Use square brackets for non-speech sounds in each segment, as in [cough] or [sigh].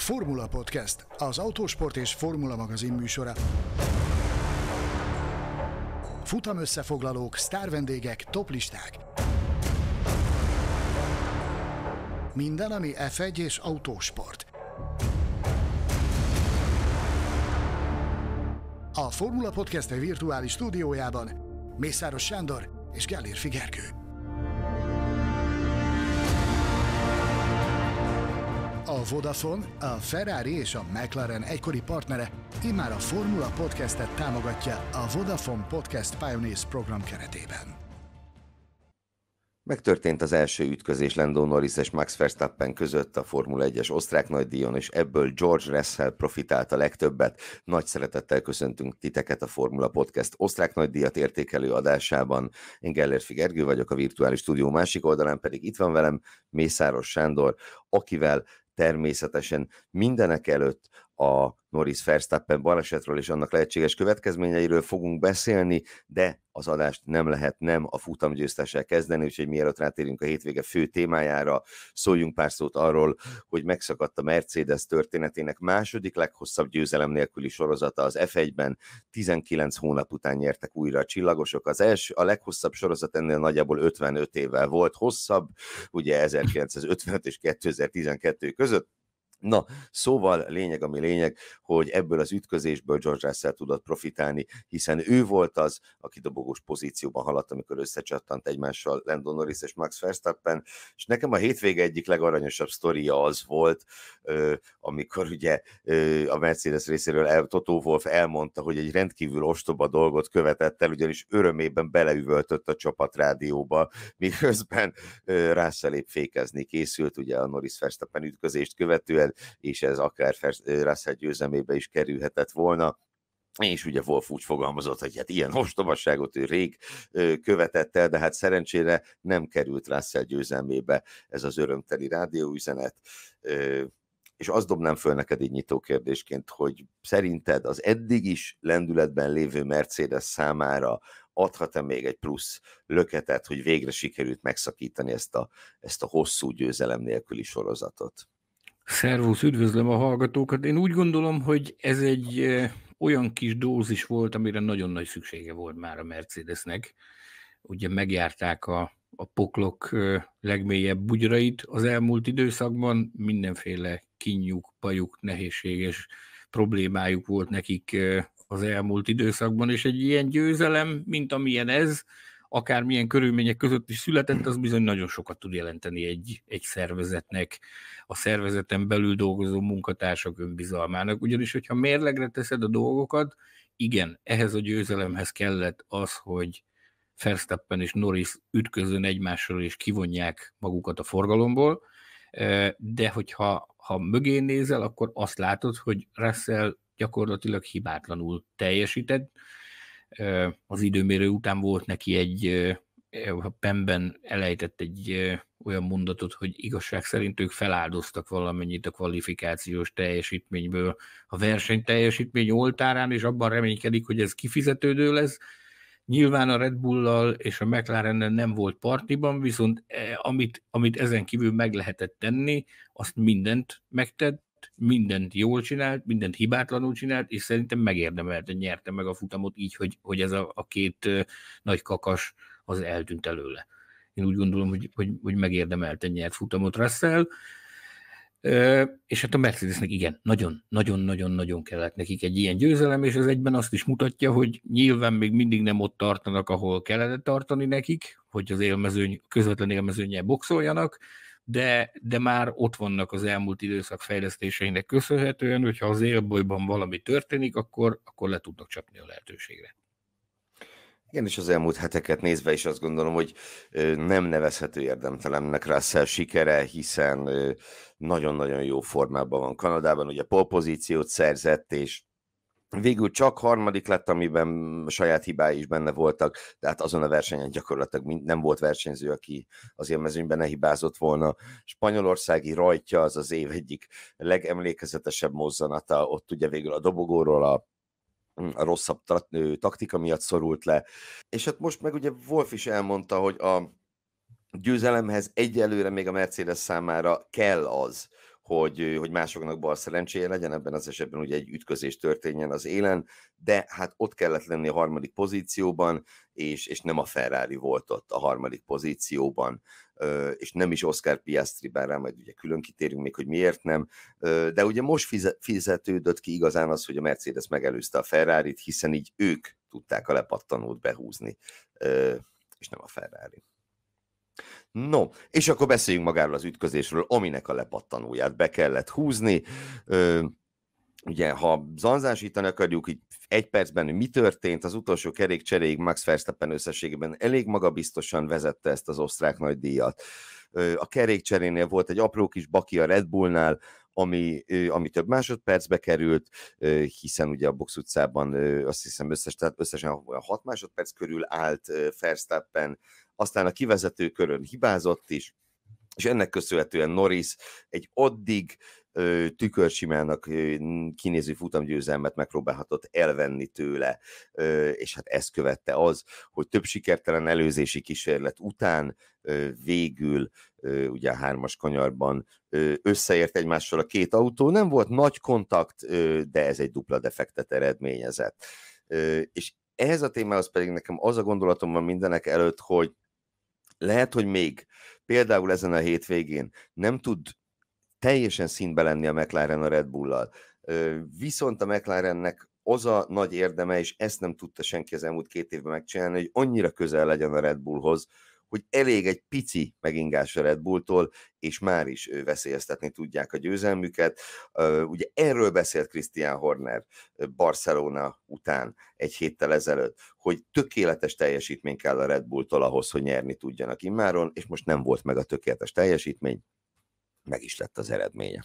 Formula Podcast, az autósport és formula magazin műsora. Futam összefoglalók, sztárvendégek, toplisták. Minden, ami F1 és autósport. A Formula Podcast virtuális stúdiójában Mészáros Sándor és Gellér Figerkő. A Vodafone, a Ferrari és a McLaren egykori partnere immár a Formula Podcastet támogatja a Vodafone Podcast Pioneers program keretében. Megtörtént az első ütközés Lando Norris és Max Verstappen között a Formula 1-es osztrák nagydíjon, és ebből George Russell profitált a legtöbbet. Nagy szeretettel köszöntünk titeket a Formula Podcast osztrák nagydíjat értékelő adásában. Én Gellérfi Gergő vagyok, a virtuális stúdió másik oldalán pedig itt van velem Mészáros Sándor, akivel természetesen mindenek előtt a Norris Verstappen balesetről és annak lehetséges következményeiről fogunk beszélni, de az adást nem lehet nem a futamgyőztessel kezdeni, úgyhogy mielőtt rátérünk a hétvége fő témájára, szóljunk pár szót arról, hogy megszakadt a Mercedes történetének második leghosszabb győzelem nélküli sorozata az F1-ben, 19 hónap után nyertek újra a csillagosok. Az első, a leghosszabb sorozat ennél nagyjából 55 évvel volt hosszabb, ugye 1955 és 2012 között, Na, szóval lényeg, ami lényeg, hogy ebből az ütközésből George Russell tudott profitálni, hiszen ő volt az, aki dobogós pozícióban haladt, amikor összecsattant egymással Landon Norris és Max Verstappen, és nekem a hétvége egyik legaranyosabb sztoria az volt, amikor ugye a Mercedes részéről el, Toto Wolf elmondta, hogy egy rendkívül ostoba dolgot követett el, ugyanis örömében beleüvöltött a csapatrádióba, miközben Russell épp fékezni készült, ugye a Norris Verstappen ütközést követően, és ez akár Russell győzelmébe is kerülhetett volna és ugye Wolf úgy fogalmazott, hogy hát ilyen ostobaságot ő rég követett el, de hát szerencsére nem került Russell győzelmébe ez az örömteli rádióüzenet. És azt dobnám föl neked egy nyitó kérdésként, hogy szerinted az eddig is lendületben lévő Mercedes számára adhat-e még egy plusz löketet, hogy végre sikerült megszakítani ezt a, ezt a hosszú győzelem nélküli sorozatot? Szervusz, üdvözlöm a hallgatókat. Én úgy gondolom, hogy ez egy olyan kis dózis volt, amire nagyon nagy szüksége volt már a Mercedesnek. Ugye megjárták a, a poklok legmélyebb bugyrait az elmúlt időszakban, mindenféle kinyuk, pajuk, nehézséges problémájuk volt nekik az elmúlt időszakban, és egy ilyen győzelem, mint amilyen ez, akármilyen körülmények között is született, az bizony nagyon sokat tud jelenteni egy, egy szervezetnek, a szervezeten belül dolgozó munkatársak önbizalmának. Ugyanis, hogyha mérlegre teszed a dolgokat, igen, ehhez a győzelemhez kellett az, hogy Verstappen és Norris ütközön egymással és kivonják magukat a forgalomból, de hogyha ha mögé nézel, akkor azt látod, hogy Russell gyakorlatilag hibátlanul teljesített, az időmérő után volt neki egy, a Pemben elejtett egy olyan mondatot, hogy igazság szerint ők feláldoztak valamennyit a kvalifikációs teljesítményből a verseny teljesítmény oltárán, és abban reménykedik, hogy ez kifizetődő lesz. Nyilván a Red Bull-lal és a mclaren nem volt partiban, viszont amit, amit ezen kívül meg lehetett tenni, azt mindent megtett, mindent jól csinált, mindent hibátlanul csinált, és szerintem megérdemelte, nyerte meg a futamot így, hogy, hogy ez a, a két nagy kakas az eltűnt előle. Én úgy gondolom, hogy, hogy, hogy megérdemelte nyert futamot Russell, és hát a Mercedesnek igen, nagyon-nagyon-nagyon-nagyon kellett nekik egy ilyen győzelem, és ez egyben azt is mutatja, hogy nyilván még mindig nem ott tartanak, ahol kellene tartani nekik, hogy az élmezőny, közvetlen élmezőnyel boxoljanak, de, de már ott vannak az elmúlt időszak fejlesztéseinek köszönhetően, hogyha az élbolyban valami történik, akkor, akkor le tudnak csapni a lehetőségre. Igen, és az elmúlt heteket nézve is azt gondolom, hogy nem nevezhető érdemtelennek Russell sikere, hiszen nagyon-nagyon jó formában van Kanadában, ugye polpozíciót szerzett, és Végül csak harmadik lett, amiben saját hibái is benne voltak, de hát azon a versenyen gyakorlatilag nem volt versenyző, aki az élmezőnyben ne hibázott volna. Spanyolországi rajtja az az év egyik legemlékezetesebb mozzanata, ott ugye végül a dobogóról a a rosszabb taktika miatt szorult le. És hát most meg ugye Wolf is elmondta, hogy a győzelemhez egyelőre még a Mercedes számára kell az, hogy, hogy másoknak bal szerencséje legyen, ebben az esetben ugye egy ütközés történjen az élen, de hát ott kellett lenni a harmadik pozícióban, és, és nem a Ferrari volt ott a harmadik pozícióban, és nem is Oscar Piastri, bár rá majd ugye külön kitérünk még, hogy miért nem, de ugye most fizetődött ki igazán az, hogy a Mercedes megelőzte a Ferrari-t, hiszen így ők tudták a lepattanót behúzni, és nem a Ferrari. No, és akkor beszéljünk magáról az ütközésről, aminek a lepattanóját be kellett húzni. Ö, ugye, ha zanzásítani akarjuk, így egy percben mi történt, az utolsó kerékcseréig Max Verstappen összességében elég magabiztosan vezette ezt az osztrák nagydíjat. A kerékcserénél volt egy apró kis baki a Red Bullnál, ami, ami több másodpercbe került, hiszen ugye a box utcában azt hiszem összes, tehát összesen 6 másodperc körül állt Verstappen, aztán a kivezető körön hibázott is, és ennek köszönhetően Norris egy addig tükörsimának kinéző futamgyőzelmet megpróbálhatott elvenni tőle, és hát ezt követte az, hogy több sikertelen előzési kísérlet után végül ugye a hármas kanyarban összeért egymással a két autó. Nem volt nagy kontakt, de ez egy dupla defektet eredményezett. És ehhez a témához pedig nekem az a gondolatom van mindenek előtt, hogy lehet, hogy még például ezen a hétvégén nem tud teljesen színbe lenni a McLaren a Red Bull-lal. Viszont a McLarennek az a nagy érdeme, és ezt nem tudta senki az elmúlt két évben megcsinálni, hogy annyira közel legyen a Red Bullhoz, hogy elég egy pici megingás a Red Bulltól, és már is veszélyeztetni tudják a győzelmüket. Ugye erről beszélt Christian Horner Barcelona után egy héttel ezelőtt, hogy tökéletes teljesítmény kell a Red Bulltól ahhoz, hogy nyerni tudjanak immáron, és most nem volt meg a tökéletes teljesítmény, meg is lett az eredménye.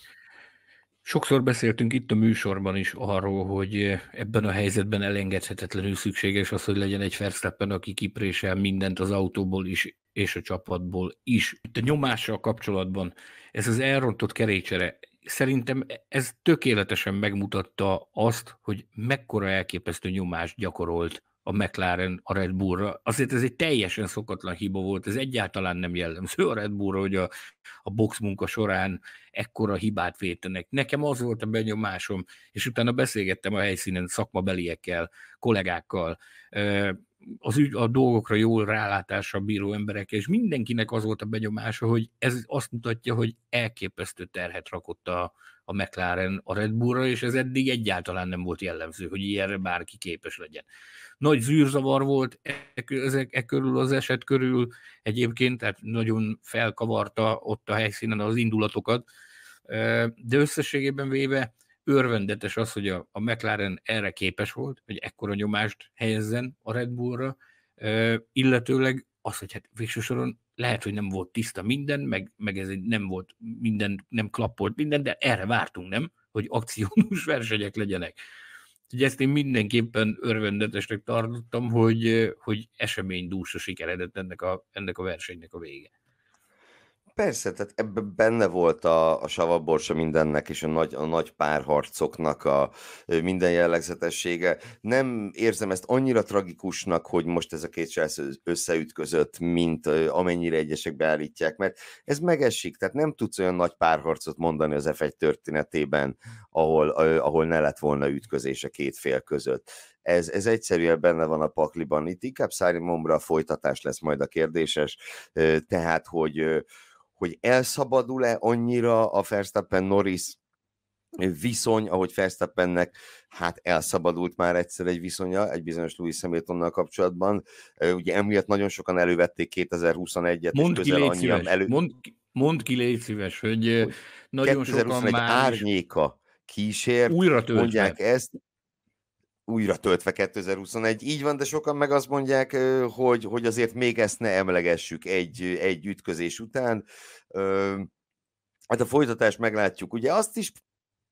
Sokszor beszéltünk itt a műsorban is arról, hogy ebben a helyzetben elengedhetetlenül szükséges az, hogy legyen egy Verstappen, aki kiprésel mindent az autóból is, és a csapatból is. A nyomással kapcsolatban ez az elrontott kerécsere, szerintem ez tökéletesen megmutatta azt, hogy mekkora elképesztő nyomást gyakorolt a McLaren a Red Bullra. Azért ez egy teljesen szokatlan hiba volt, ez egyáltalán nem jellemző a Red Bullra, hogy a, a box munka során ekkora hibát vétenek. Nekem az volt a benyomásom, és utána beszélgettem a helyszínen szakmabeliekkel, kollégákkal, az ügy, a dolgokra jól rálátással bíró emberekkel, és mindenkinek az volt a benyomása, hogy ez azt mutatja, hogy elképesztő terhet rakott a, a McLaren a Red Bullra, és ez eddig egyáltalán nem volt jellemző, hogy ilyenre bárki képes legyen. Nagy zűrzavar volt e, ezek, e körül az eset körül egyébként, tehát nagyon felkavarta ott a helyszínen az indulatokat, de összességében véve örvendetes az, hogy a, McLaren erre képes volt, hogy ekkora nyomást helyezzen a Red Bullra, illetőleg az, hogy hát végső soron lehet, hogy nem volt tiszta minden, meg, meg ez nem volt minden, nem klappolt minden, de erre vártunk, nem? Hogy akciónus [laughs] versenyek legyenek. Ugye ezt én mindenképpen örvendetesnek tartottam, hogy, hogy eseménydús a sikeredett ennek a, ennek a versenynek a vége. Persze, tehát ebben benne volt a, a savaborsa mindennek, és a nagy, a nagy párharcoknak a minden jellegzetessége. Nem érzem ezt annyira tragikusnak, hogy most ez a két srác összeütközött, mint amennyire egyesek beállítják, mert ez megesik, tehát nem tudsz olyan nagy párharcot mondani az F1 történetében, ahol, ahol ne lett volna ütközés a két fél között ez, ez egyszerűen benne van a pakliban. Itt inkább számomra a folytatás lesz majd a kérdéses, tehát, hogy, hogy elszabadul-e annyira a Verstappen Norris viszony, ahogy Verstappennek? Hát elszabadult már egyszer egy viszonya, egy bizonyos Louis Hamiltonnal kapcsolatban. Ugye emiatt nagyon sokan elővették 2021-et, Mond és közel annyian elő... Mond, mond ki légy szíves, hogy, hogy nagyon sokan már... árnyéka kísért, újra mondják ezt, újra töltve 2021. Így van, de sokan meg azt mondják, hogy, hogy azért még ezt ne emlegessük egy, egy ütközés után. Hát a folytatást meglátjuk. Ugye azt is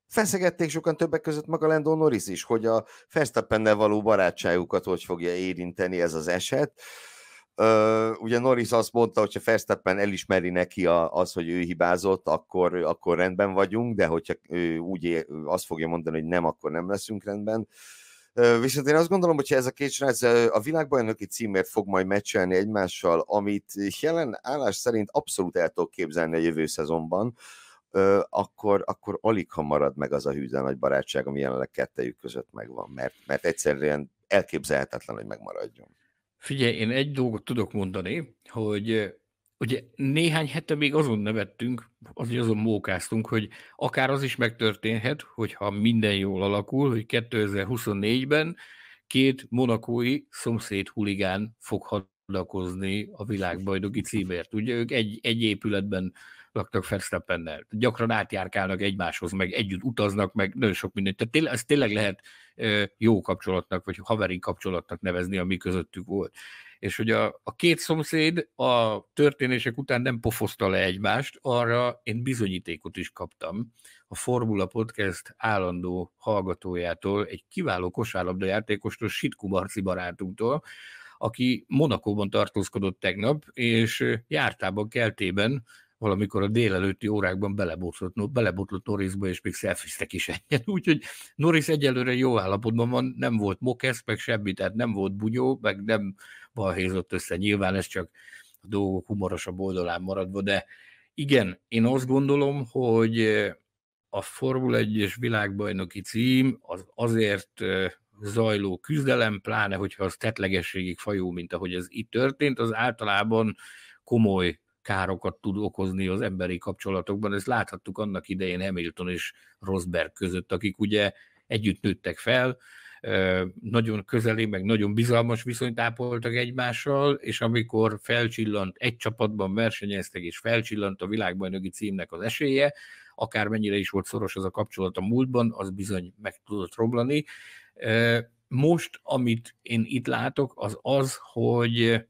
feszegették sokan többek között maga Lando Norris is, hogy a Verstappennel való barátságukat hogy fogja érinteni ez az eset. Ugye Norris azt mondta, hogy ha Verstappen elismeri neki a, az, hogy ő hibázott, akkor, akkor rendben vagyunk, de hogyha ő úgy azt fogja mondani, hogy nem, akkor nem leszünk rendben. Viszont én azt gondolom, hogy ez a két srác a világbajnoki címért fog majd meccselni egymással, amit jelen állás szerint abszolút el tudok képzelni a jövő szezonban, akkor, akkor alig ha marad meg az a hűző nagy barátság, ami jelenleg kettejük között megvan, mert, mert egyszerűen elképzelhetetlen, hogy megmaradjon. Figyelj, én egy dolgot tudok mondani, hogy ugye néhány hete még azon nevettünk, azért azon mókáztunk, hogy akár az is megtörténhet, hogyha minden jól alakul, hogy 2024-ben két monakói szomszéd huligán fog hadakozni a világbajnoki címért. Ugye ők egy, egy épületben laktak Verstappennel. Gyakran átjárkálnak egymáshoz, meg együtt utaznak, meg nagyon sok mindent. Tehát tényleg, ez tényleg lehet jó kapcsolatnak, vagy haveri kapcsolatnak nevezni, ami közöttük volt. És hogy a, a két szomszéd a történések után nem pofozta le egymást, arra én bizonyítékot is kaptam a Formula Podcast állandó hallgatójától, egy kiváló kosárlabda játékostól, Sitku Marci barátunktól, aki Monakóban tartózkodott tegnap, és jártában, keltében valamikor a délelőtti órákban belebotlott, belebotlott Norrisba, és még szelfiztek is egyet. [laughs] Úgyhogy Norris egyelőre jó állapotban van, nem volt mokesz, meg semmi, tehát nem volt bunyó, meg nem balhézott össze. Nyilván ez csak a dolgok humorosabb oldalán maradva, de igen, én azt gondolom, hogy a Formula 1-es világbajnoki cím az azért zajló küzdelem, pláne hogyha az tetlegességig fajó, mint ahogy ez itt történt, az általában komoly károkat tud okozni az emberi kapcsolatokban. Ezt láthattuk annak idején Hamilton és Rosberg között, akik ugye együtt nőttek fel, nagyon közeli, meg nagyon bizalmas viszonyt ápoltak egymással, és amikor felcsillant, egy csapatban versenyeztek, és felcsillant a világbajnoki címnek az esélye, akármennyire is volt szoros az a kapcsolat a múltban, az bizony meg tudott romlani. Most, amit én itt látok, az az, hogy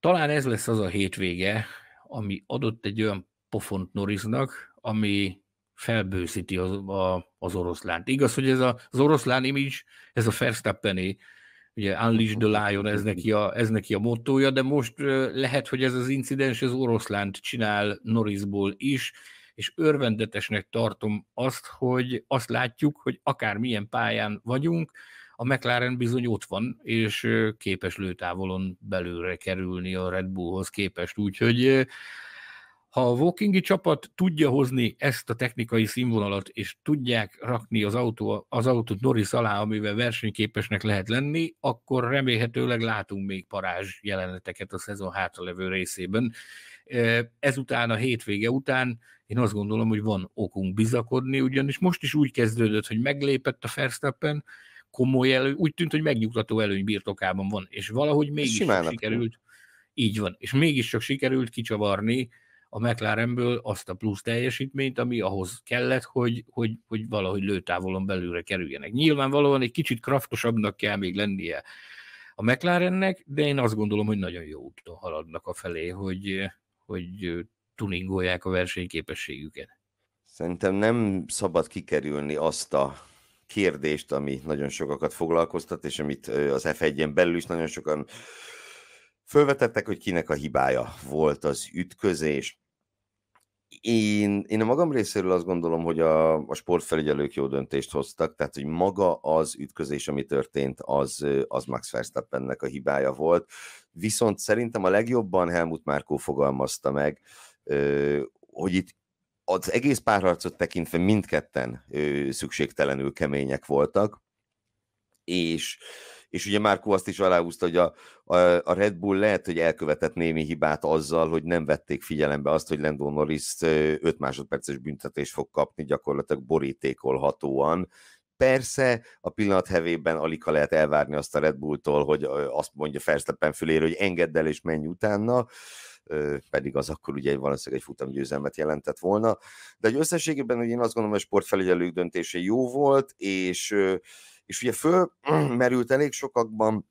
talán ez lesz az a hétvége, ami adott egy olyan pofont Norrisnak, ami felbőszíti az, a, az oroszlánt. Igaz, hogy ez a, az oroszlán image, ez a Verstappeni, ugye Unleash the Lion, ez neki, a, ez neki a mottoja, de most lehet, hogy ez az incidens az oroszlánt csinál Norrisból is, és örvendetesnek tartom azt, hogy azt látjuk, hogy akár milyen pályán vagyunk, a McLaren bizony ott van, és képes lőtávolon belőle kerülni a Red Bullhoz képest, úgyhogy ha a Walkingi csapat tudja hozni ezt a technikai színvonalat, és tudják rakni az, autó, az autót Norris alá, amivel versenyképesnek lehet lenni, akkor remélhetőleg látunk még parázs jeleneteket a szezon hátralevő részében. Ezután a hétvége után én azt gondolom, hogy van okunk bizakodni, ugyanis most is úgy kezdődött, hogy meglépett a Verstappen, komoly elő, úgy tűnt, hogy megnyugtató előny birtokában van, és valahogy mégis sikerült, így van, és mégis csak sikerült kicsavarni a McLarenből azt a plusz teljesítményt, ami ahhoz kellett, hogy, hogy, hogy valahogy lőtávolon belülre kerüljenek. Nyilvánvalóan egy kicsit kraftosabbnak kell még lennie a McLarennek, de én azt gondolom, hogy nagyon jó úton haladnak a felé, hogy, hogy tuningolják a versenyképességüket. Szerintem nem szabad kikerülni azt a kérdést, ami nagyon sokakat foglalkoztat, és amit az F1-en belül is nagyon sokan Fölvetettek, hogy kinek a hibája volt az ütközés. Én, én a magam részéről azt gondolom, hogy a, a sportfelügyelők jó döntést hoztak, tehát hogy maga az ütközés, ami történt, az, az Max Verstappennek a hibája volt. Viszont szerintem a legjobban Helmut Márkó fogalmazta meg, hogy itt az egész párharcot tekintve mindketten szükségtelenül kemények voltak, és és ugye Márkó azt is aláhúzta, hogy a, a, a Red Bull lehet, hogy elkövetett némi hibát azzal, hogy nem vették figyelembe azt, hogy Lando Norris 5 másodperces büntetést fog kapni gyakorlatilag borítékolhatóan. Persze a pillanat hevében alig ha lehet elvárni azt a Red Bulltól, hogy azt mondja Verstappen fülére, hogy engedd el és menj utána, pedig az akkor ugye valószínűleg egy futamgyőzelmet jelentett volna. De egy összességében hogy én azt gondolom, hogy a sportfelügyelők döntése jó volt, és és ugye fölmerült [clears throat] elég sokakban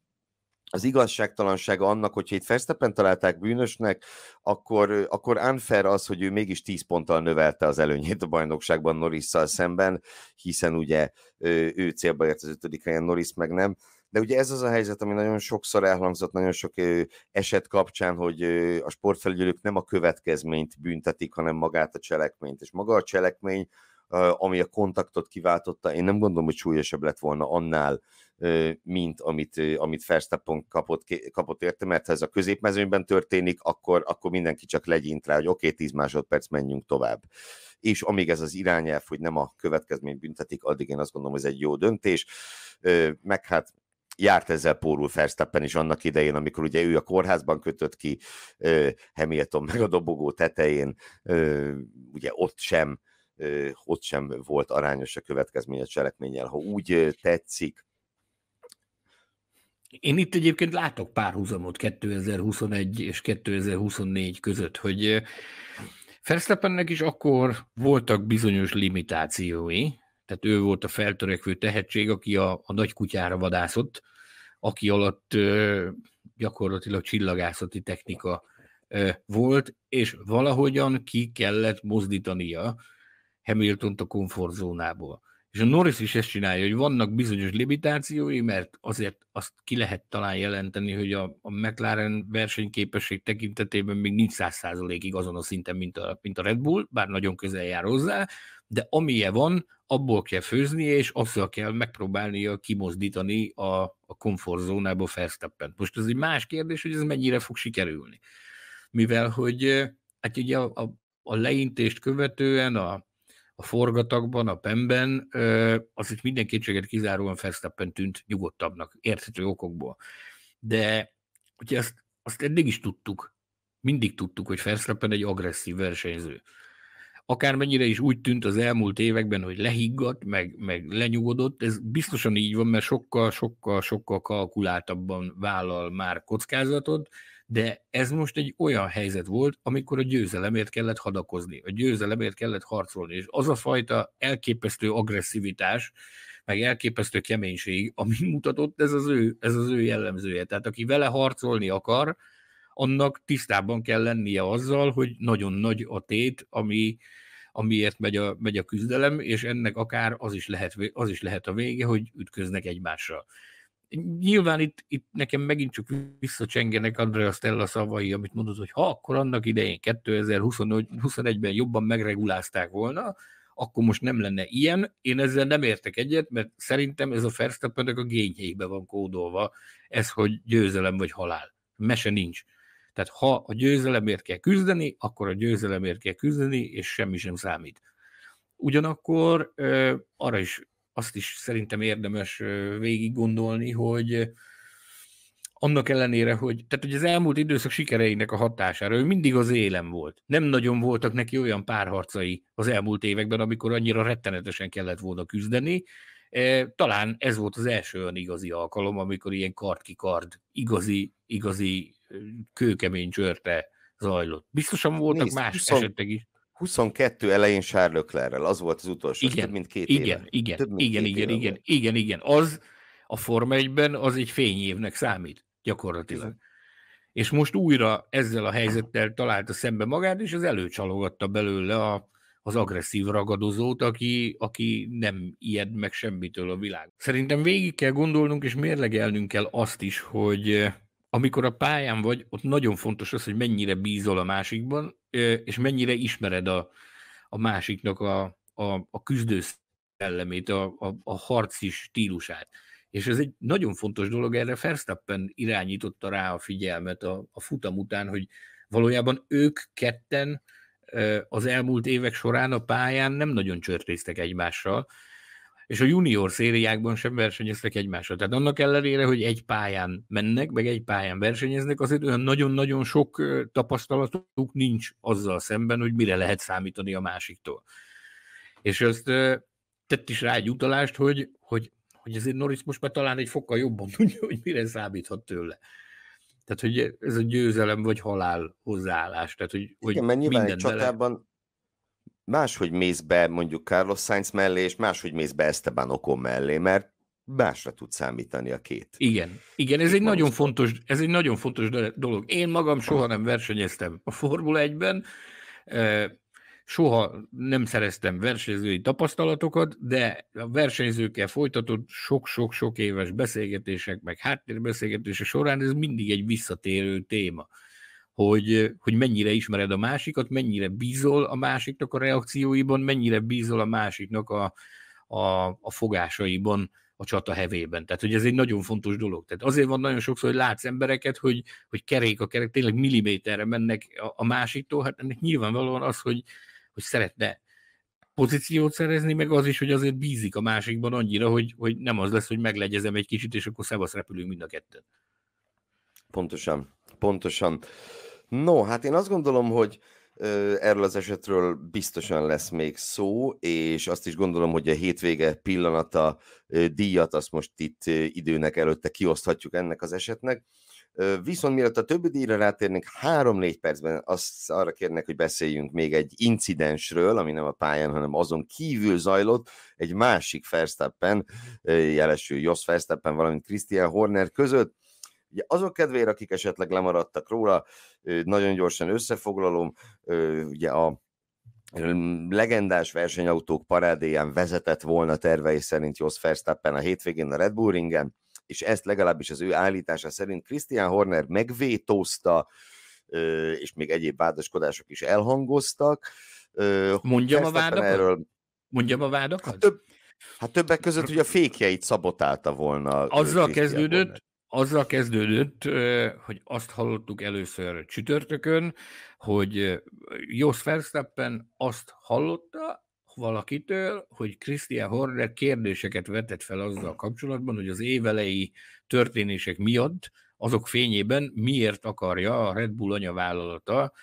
az igazságtalansága annak, hogyha itt Verstappen találták bűnösnek, akkor, akkor unfair az, hogy ő mégis 10 ponttal növelte az előnyét a bajnokságban norris szemben, hiszen ugye ő célba ért az ötödik helyen, Norris meg nem. De ugye ez az a helyzet, ami nagyon sokszor elhangzott, nagyon sok eset kapcsán, hogy a sportfelügyelők nem a következményt büntetik, hanem magát a cselekményt. És maga a cselekmény ami a kontaktot kiváltotta, én nem gondolom, hogy súlyosabb lett volna annál, mint amit, amit Verstappen kapott, kapott érte, mert ha ez a középmezőnyben történik, akkor, akkor mindenki csak legyint rá, hogy oké, okay, 10 másodperc, menjünk tovább. És amíg ez az irányelv, hogy nem a következmény büntetik, addig én azt gondolom, hogy ez egy jó döntés. Meg hát járt ezzel Pórul Verstappen is annak idején, amikor ugye ő a kórházban kötött ki Hamilton meg a dobogó tetején, ugye ott sem ott sem volt arányos a következmény a cselekménnyel. Ha úgy tetszik, én itt egyébként látok párhuzamot 2021 és 2024 között, hogy Verstappennek is akkor voltak bizonyos limitációi, tehát ő volt a feltörekvő tehetség, aki a, a nagy kutyára vadászott, aki alatt ö, gyakorlatilag csillagászati technika ö, volt, és valahogyan ki kellett mozdítania Hamilton-t a komfortzónából. És a Norris is ezt csinálja, hogy vannak bizonyos limitációi, mert azért azt ki lehet talán jelenteni, hogy a, a McLaren versenyképesség tekintetében még nincs száz százalékig azon a szinten, mint a, mint a Red Bull, bár nagyon közel jár hozzá, de amilyen van, abból kell főznie, és azzal kell megpróbálnia kimozdítani a, a komfortzónából Verstappen. Most ez egy más kérdés, hogy ez mennyire fog sikerülni. Mivel, hogy hát ugye a, a, a leintést követően a, a forgatagban, a penben, az itt minden kétséget kizáróan Verstappen tűnt nyugodtabbnak, érthető okokból. De ugye azt, azt eddig is tudtuk, mindig tudtuk, hogy Verstappen egy agresszív versenyző. Akármennyire is úgy tűnt az elmúlt években, hogy lehiggadt, meg, meg lenyugodott, ez biztosan így van, mert sokkal, sokkal, sokkal kalkuláltabban vállal már kockázatot, de ez most egy olyan helyzet volt, amikor a győzelemért kellett hadakozni, a győzelemért kellett harcolni, és az a fajta elképesztő agresszivitás, meg elképesztő keménység, ami [laughs] mutatott, ez az ő, ez az ő jellemzője. Tehát aki vele harcolni akar, annak tisztában kell lennie azzal, hogy nagyon nagy a tét, ami, amiért megy a, megy a küzdelem, és ennek akár az is lehet, az is lehet a vége, hogy ütköznek egymással. Nyilván itt, itt nekem megint csak visszacsengenek Andrea Stella szavai, amit mondott, hogy ha akkor annak idején 2021-ben jobban megregulázták volna, akkor most nem lenne ilyen. Én ezzel nem értek egyet, mert szerintem ez a verstappen a gényeibe van kódolva, ez, hogy győzelem vagy halál. Mese nincs. Tehát ha a győzelemért kell küzdeni, akkor a győzelemért kell küzdeni, és semmi sem számít. Ugyanakkor arra is azt is szerintem érdemes végig gondolni, hogy annak ellenére, hogy, tehát, hogy az elmúlt időszak sikereinek a hatására ő mindig az élem volt. Nem nagyon voltak neki olyan párharcai az elmúlt években, amikor annyira rettenetesen kellett volna küzdeni. Talán ez volt az első olyan igazi alkalom, amikor ilyen kard-ki-kard, igazi, igazi kőkemény csörte zajlott. Biztosan voltak Nézd, más 20, esetek is. 22 elején Charles Leclerrel, az volt az utolsó, igen, több mint két igen, éve. Igen, több mint igen, két igen, éve igen, igen, igen, az a Forma 1-ben az egy fényévnek számít, gyakorlatilag. Igen. És most újra ezzel a helyzettel találta szembe magát, és az előcsalogatta belőle a, az agresszív ragadozót, aki, aki nem ijed meg semmitől a világ. Szerintem végig kell gondolnunk, és mérlegelnünk kell azt is, hogy amikor a pályán vagy, ott nagyon fontos az, hogy mennyire bízol a másikban, és mennyire ismered a, a másiknak a, a, a küzdő szellemét, a, a, a harci stílusát. És ez egy nagyon fontos dolog, erre Verstappen irányította rá a figyelmet a, a futam után, hogy valójában ők ketten az elmúlt évek során a pályán nem nagyon csörtéztek egymással, és a junior szériákban sem versenyeztek egymással. Tehát annak ellenére, hogy egy pályán mennek, meg egy pályán versenyeznek, azért olyan nagyon-nagyon sok tapasztalatuk nincs azzal szemben, hogy mire lehet számítani a másiktól. És azt tett is rá egy utalást, hogy, hogy, hogy azért Norris most már talán egy fokkal jobban [laughs] tudja, hogy mire számíthat tőle. Tehát, hogy ez a győzelem vagy halál hozzáállás. Tehát, hogy, hogy Igen, mert nyilván egy csatában, máshogy mész be mondjuk Carlos Sainz mellé, és máshogy mész be Esteban Ocon mellé, mert másra tud számítani a két. Igen, igen, ez egy, nagyon fontos, ez egy nagyon fontos dolog. Én magam soha nem versenyeztem a Formula 1-ben, soha nem szereztem versenyzői tapasztalatokat, de a versenyzőkkel folytatott sok-sok-sok éves beszélgetések, meg háttérbeszélgetések során ez mindig egy visszatérő téma hogy, hogy mennyire ismered a másikat, mennyire bízol a másiknak a reakcióiban, mennyire bízol a másiknak a, a, a fogásaiban, a csata hevében. Tehát, hogy ez egy nagyon fontos dolog. Tehát azért van nagyon sokszor, hogy látsz embereket, hogy, hogy kerék a kerek tényleg milliméterre mennek a, a másiktól, hát ennek nyilvánvalóan az, hogy, hogy szeretne pozíciót szerezni, meg az is, hogy azért bízik a másikban annyira, hogy, hogy nem az lesz, hogy meglegyezem egy kicsit, és akkor szevasz repülünk mind a ketten. Pontosan, pontosan. No, hát én azt gondolom, hogy erről az esetről biztosan lesz még szó, és azt is gondolom, hogy a hétvége pillanata díjat azt most itt időnek előtte kioszthatjuk ennek az esetnek. Viszont mielőtt a többi díjra rátérnénk, három-négy percben azt arra kérnek, hogy beszéljünk még egy incidensről, ami nem a pályán, hanem azon kívül zajlott, egy másik Verstappen, jelesül Jos Verstappen, valamint Christian Horner között. Ugye azok kedvére, akik esetleg lemaradtak róla, nagyon gyorsan összefoglalom, ugye a legendás versenyautók parádéján vezetett volna tervei szerint Jos Verstappen a hétvégén a Red Bull ringen, és ezt legalábbis az ő állítása szerint Christian Horner megvétózta, és még egyéb vádaskodások is elhangoztak. Mondjam a vádakat? Erről... Mondjam a vádakat? Hát, több, hát többek között, hogy a fékjeit szabotálta volna. Azzal kezdődött, Horner. Azzal kezdődött, hogy azt hallottuk először csütörtökön, hogy Jos Verstappen azt hallotta, valakitől, hogy Christian Horner kérdéseket vetett fel azzal kapcsolatban, hogy az évelei történések miatt, azok fényében miért akarja a Red Bull anyavállalata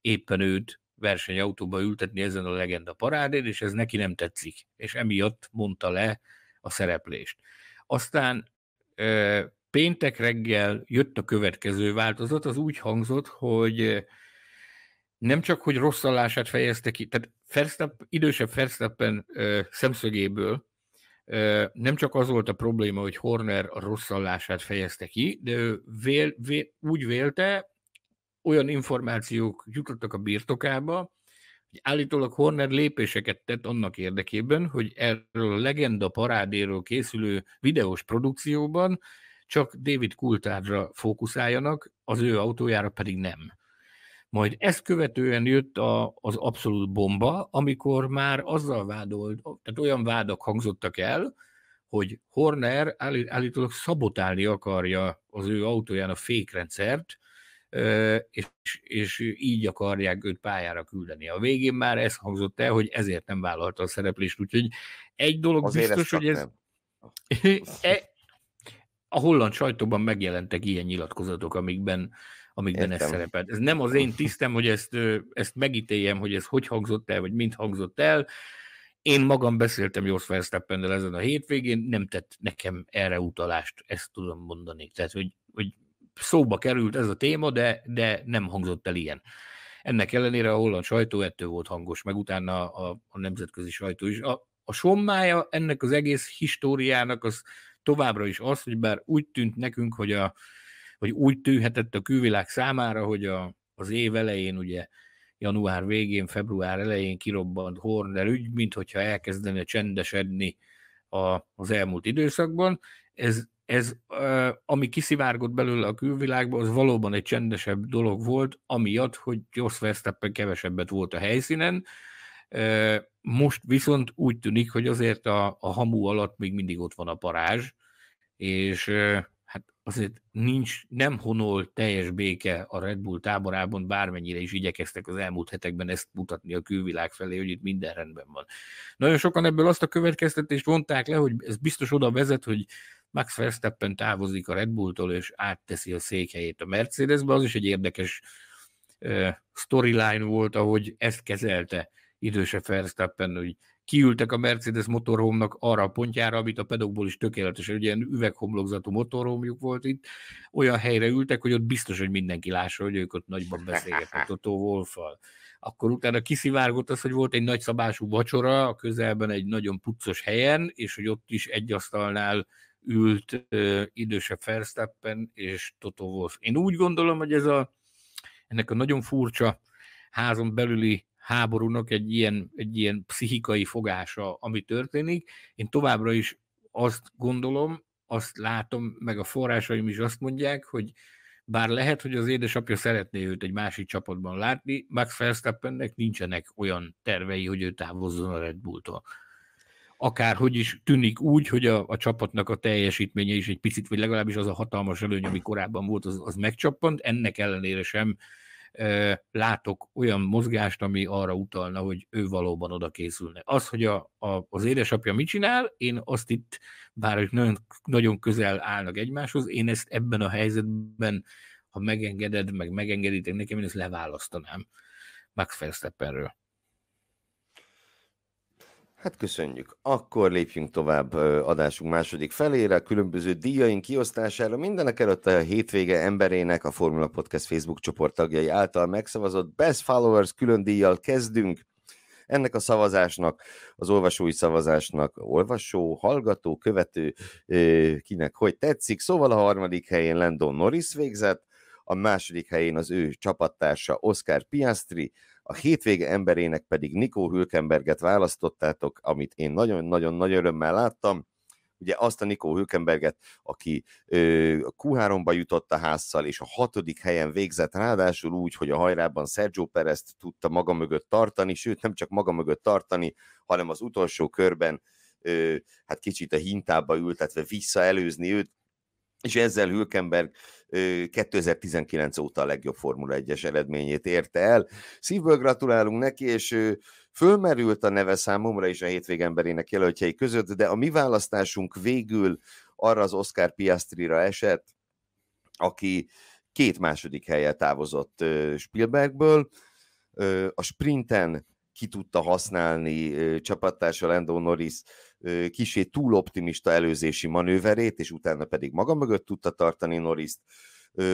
éppen őt versenyautóba ültetni ezen a legenda parádén, és ez neki nem tetszik, és emiatt mondta le a szereplést. Aztán péntek reggel jött a következő változat, az úgy hangzott, hogy nem csak, hogy rosszallását fejezte ki, tehát Verstappen, idősebb Verstappen ö, szemszögéből ö, nem csak az volt a probléma, hogy Horner a rosszallását fejezte ki, de ő vél, vél, úgy vélte, olyan információk jutottak a birtokába, hogy állítólag Horner lépéseket tett annak érdekében, hogy erről a legenda parádéről készülő videós produkcióban csak David Coulthardra fókuszáljanak, az ő autójára pedig nem. Majd ezt követően jött a, az abszolút bomba, amikor már azzal vádolt, tehát olyan vádak hangzottak el, hogy Horner állítólag szabotálni akarja az ő autóján a fékrendszert, és, és így akarják őt pályára küldeni. A végén már ez hangzott el, hogy ezért nem vállalta a szereplést, úgyhogy egy dolog Azért biztos, hogy ez... [laughs] E, a holland sajtóban megjelentek ilyen nyilatkozatok, amikben amikben Értem. ez szerepelt. Ez nem az én tisztem, hogy ezt, ezt megítéljem, hogy ez hogy hangzott el, vagy mint hangzott el. Én magam beszéltem Jos Verstappennel ezen a hétvégén, nem tett nekem erre utalást, ezt tudom mondani. Tehát, hogy, hogy szóba került ez a téma, de, de nem hangzott el ilyen. Ennek ellenére a holland sajtó ettől volt hangos, meg utána a, a nemzetközi sajtó is. A, a sommája ennek az egész históriának az továbbra is az, hogy bár úgy tűnt nekünk, hogy a, vagy úgy tűhetett a külvilág számára, hogy a, az év elején, ugye január végén, február elején kirobbant Horner ügy, mint hogyha elkezdene csendesedni a, az elmúlt időszakban. Ez, ez, ami kiszivárgott belőle a külvilágba, az valóban egy csendesebb dolog volt, amiatt, hogy Jos Verstappen kevesebbet volt a helyszínen. Most viszont úgy tűnik, hogy azért a, a hamu alatt még mindig ott van a parázs, és azért nincs, nem honol teljes béke a Red Bull táborában, bármennyire is igyekeztek az elmúlt hetekben ezt mutatni a külvilág felé, hogy itt minden rendben van. Nagyon sokan ebből azt a következtetést vonták le, hogy ez biztos oda vezet, hogy Max Verstappen távozik a Red Bulltól, és átteszi a székhelyét a Mercedesbe. Az is egy érdekes storyline volt, ahogy ezt kezelte idősebb Verstappen, hogy kiültek a Mercedes motorhomnak arra a pontjára, amit a pedokból is tökéletesen, ugye ilyen üveghomlokzatú motorhomjuk volt itt, olyan helyre ültek, hogy ott biztos, hogy mindenki lássa, hogy ők ott nagyban beszélgetnek Otto Wolffal. Akkor utána kiszivárgott az, hogy volt egy nagyszabású vacsora a közelben egy nagyon puccos helyen, és hogy ott is egy asztalnál ült uh, idősebb Verstappen és Toto Wolff. Én úgy gondolom, hogy ez a, ennek a nagyon furcsa házon belüli háborúnak egy ilyen, egy ilyen pszichikai fogása, ami történik. Én továbbra is azt gondolom, azt látom, meg a forrásaim is azt mondják, hogy bár lehet, hogy az édesapja szeretné őt egy másik csapatban látni, Max Verstappennek nincsenek olyan tervei, hogy ő távozzon a Red Bulltól. Akárhogy is tűnik úgy, hogy a, a csapatnak a teljesítménye is egy picit, vagy legalábbis az a hatalmas előny, ami korábban volt, az, az megcsappant, ennek ellenére sem látok olyan mozgást, ami arra utalna, hogy ő valóban oda készülne. Az, hogy a, a, az édesapja mit csinál, én azt itt, bár ők nagyon, nagyon közel állnak egymáshoz, én ezt ebben a helyzetben, ha megengeded, meg megengeditek nekem, én ezt leválasztanám Max Verstappenről. Hát köszönjük. Akkor lépjünk tovább adásunk második felére, különböző díjaink kiosztására. Mindenek előtt a hétvége emberének a Formula Podcast Facebook csoport tagjai által megszavazott Best Followers külön díjjal kezdünk. Ennek a szavazásnak, az olvasói szavazásnak, olvasó, hallgató, követő, kinek hogy tetszik. Szóval a harmadik helyén Landon Norris végzett, a második helyén az ő csapattársa Oscar Piastri, a hétvége emberének pedig Nikó Hülkenberget választottátok, amit én nagyon-nagyon nagy örömmel láttam. Ugye azt a Nikó Hülkenberget, aki ö, a Q3-ba jutott a házszal, és a hatodik helyen végzett, ráadásul úgy, hogy a hajrában Sergio perez tudta maga mögött tartani, sőt nem csak maga mögött tartani, hanem az utolsó körben ö, hát kicsit a hintába ültetve visszaelőzni őt, és ezzel Hülkenberg 2019 óta a legjobb Formula 1-es eredményét érte el. Szívből gratulálunk neki, és fölmerült a neve számomra is a hétvég emberének jelöltjei között, de a mi választásunk végül arra az Oscar Piastrira esett, aki két második helyet távozott Spielbergből. A sprinten ki tudta használni csapattársa Lando Norris kisé túl optimista előzési manőverét, és utána pedig maga mögött tudta tartani Norriszt.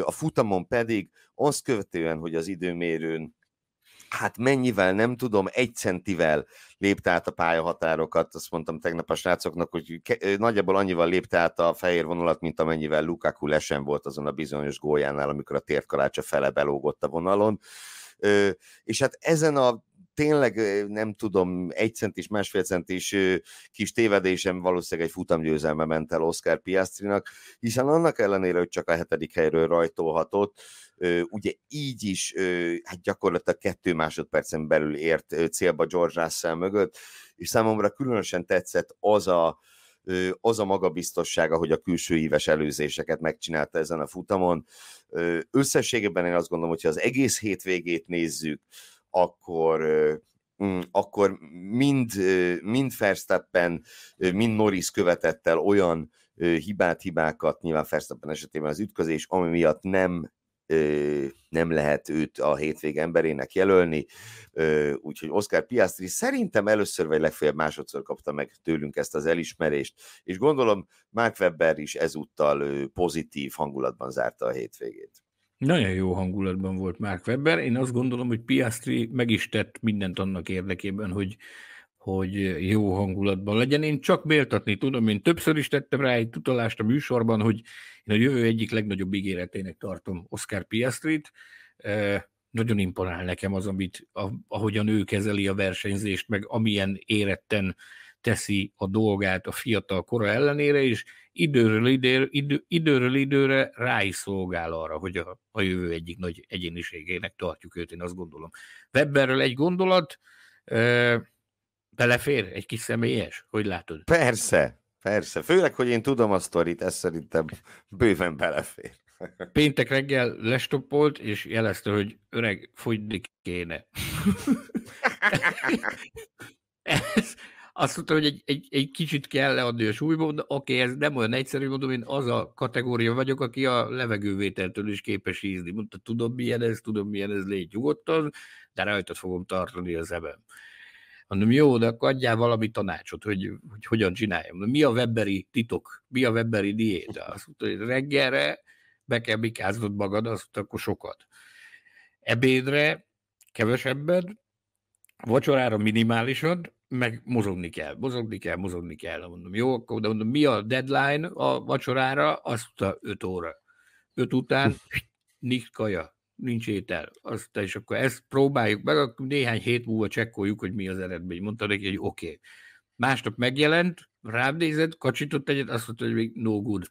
A futamon pedig azt követően, hogy az időmérőn hát mennyivel, nem tudom, egy centivel lépte át a pályahatárokat, azt mondtam tegnap a srácoknak, hogy nagyjából annyival lépte át a fehér vonalat, mint amennyivel Lukaku lesen volt azon a bizonyos góljánál, amikor a tértkalácsa fele belógott a vonalon. És hát ezen a tényleg nem tudom, egy centis, másfél centis kis tévedésem valószínűleg egy futamgyőzelme ment el Oscar Piastrinak, hiszen annak ellenére, hogy csak a hetedik helyről rajtolhatott, ugye így is hát gyakorlatilag kettő másodpercen belül ért célba George Russell mögött, és számomra különösen tetszett az a, az a magabiztossága, hogy a külső íves előzéseket megcsinálta ezen a futamon. Összességében én azt gondolom, hogy ha az egész hétvégét nézzük, akkor mm, akkor mind, mind Verstappen, mind Norris követett el olyan hibát, hibákat, nyilván Verstappen esetében az ütközés, ami miatt nem nem lehet őt a hétvég emberének jelölni, úgyhogy Oscar Piastri szerintem először vagy legfeljebb másodszor kapta meg tőlünk ezt az elismerést, és gondolom Mark Webber is ezúttal pozitív hangulatban zárta a hétvégét. Nagyon jó hangulatban volt Mark Webber. Én azt gondolom, hogy Piastri meg is tett mindent annak érdekében, hogy, hogy jó hangulatban legyen. Én csak méltatni tudom, én többször is tettem rá egy utalást a műsorban, hogy én a jövő egyik legnagyobb ígéretének tartom Oscar Piastrit. Nagyon imponál nekem az, amit, ahogyan ő kezeli a versenyzést, meg amilyen éretten teszi a dolgát a fiatal kora ellenére, és időről, időre, idő, időről időre rá is szolgál arra, hogy a, a jövő egyik nagy egyéniségének tartjuk őt, én azt gondolom. Webberről egy gondolat, e, belefér egy kis személyes? Hogy látod? Persze, persze. Főleg, hogy én tudom a sztorit, ez szerintem bőven belefér. [laughs] Péntek reggel lestoppolt, és jelezte, hogy öreg, fogyni kéne. [laughs] [laughs] ez, azt mondta, hogy egy, egy, egy kicsit kell leadni a súlyból, oké, ez nem olyan egyszerű, mondom, én az a kategória vagyok, aki a levegővételtől is képes ízni. Mondta, tudom milyen ez, tudom milyen ez, légy nyugodtan, de rajtad fogom tartani az ebben. Mondom, jó, de akkor adjál valami tanácsot, hogy, hogy hogyan csináljam. Mi a Webberi titok? Mi a Webberi diéta? Azt mondta, hogy reggelre be kell bikáznod magad, azt mondta, akkor sokat. Ebédre kevesebbet, vacsorára minimálisat, meg mozogni kell, mozogni kell, mozogni kell. Mondom, jó, akkor de mondom, mi a deadline a vacsorára? Azt a 5 óra. 5 után nincs kaja, nincs étel. Azt, és akkor ezt próbáljuk meg, akkor néhány hét múlva csekkoljuk, hogy mi az eredmény. Mondta neki, hogy oké. Okay. Másnap megjelent, rám nézett, kacsított egyet, azt mondta, hogy még no good.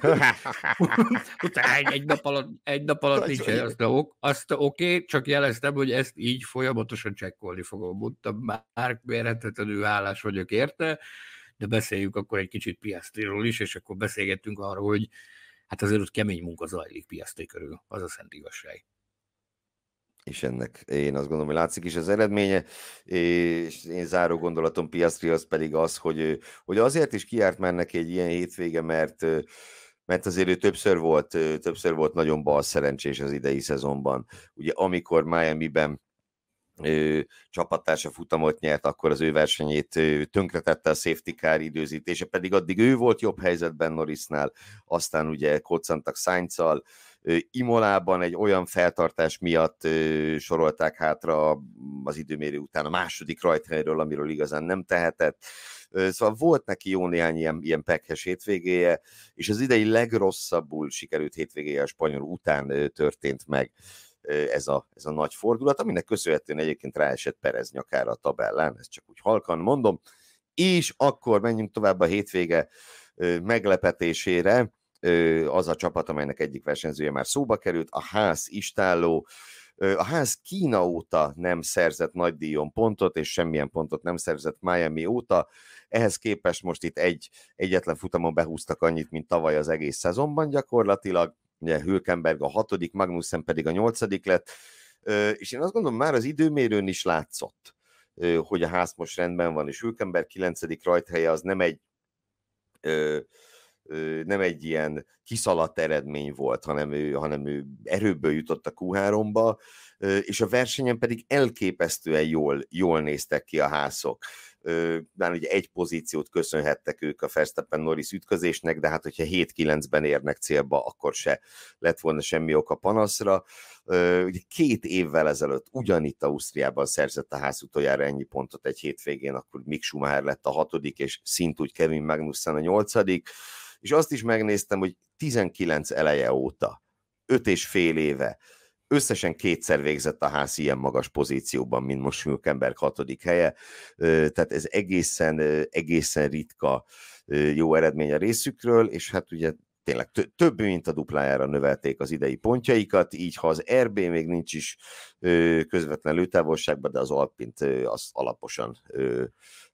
[laughs] Utána egy, egy nap alatt, egy nap alatt nincs azt, ok, azt oké, okay, csak jeleztem, hogy ezt így folyamatosan csekkolni fogom. Mondtam, már mérhetetlenül hálás vagyok érte, de beszéljük akkor egy kicsit Piastriról is, és akkor beszélgettünk arról, hogy hát azért ott kemény munka zajlik Piastri körül, az a szent igazság. És ennek én azt gondolom, hogy látszik is az eredménye, és én záró gondolatom Piastri az pedig az, hogy, hogy azért is kiárt már neki egy ilyen hétvége, mert mert azért ő többször volt, többször volt nagyon bal szerencsés az idei szezonban. Ugye amikor Miami-ben ő, csapattársa futamot nyert, akkor az ő versenyét tönkretette a safety car időzítése, pedig addig ő volt jobb helyzetben Norrisnál, aztán ugye koccantak Sainz-szal, Imolában egy olyan feltartás miatt sorolták hátra az időmérő után a második rajthelyről, amiről igazán nem tehetett. Szóval volt neki jó néhány ilyen, ilyen pekhes hétvégéje, és az idei legrosszabbul sikerült hétvégéje a spanyol után történt meg ez a, ez a nagy fordulat, aminek köszönhetően egyébként ráesett Perez nyakára a tabellán, ezt csak úgy halkan mondom, és akkor menjünk tovább a hétvége meglepetésére, az a csapat, amelynek egyik versenyzője már szóba került, a ház istálló, a ház Kína óta nem szerzett nagy díjon pontot, és semmilyen pontot nem szerzett Miami óta. Ehhez képest most itt egy egyetlen futamon behúztak annyit, mint tavaly az egész szezonban gyakorlatilag. Ugye Hülkenberg a hatodik, Magnussen pedig a nyolcadik lett. És én azt gondolom, már az időmérőn is látszott, hogy a ház most rendben van, és Hülkenberg kilencedik rajthelye az nem egy nem egy ilyen kiszaladt eredmény volt, hanem ő, hanem ő erőből jutott a Q3-ba, és a versenyen pedig elképesztően jól, jól néztek ki a házok. Már ugye egy pozíciót köszönhettek ők a Verstappen Norris ütközésnek, de hát hogyha 7-9-ben érnek célba, akkor se lett volna semmi oka panaszra. Ugye két évvel ezelőtt ugyanitt Ausztriában szerzett a ház utoljára ennyi pontot egy hétvégén, akkor Mick Schumacher lett a hatodik, és szintúgy Kevin Magnussen a nyolcadik és azt is megnéztem, hogy 19 eleje óta, 5 és fél éve, összesen kétszer végzett a ház ilyen magas pozícióban, mint most Hülkenberg hatodik helye, tehát ez egészen, egészen ritka jó eredmény a részükről, és hát ugye tényleg több, mint a duplájára növelték az idei pontjaikat, így ha az RB még nincs is közvetlen lőtávolságban, de az Alpint az alaposan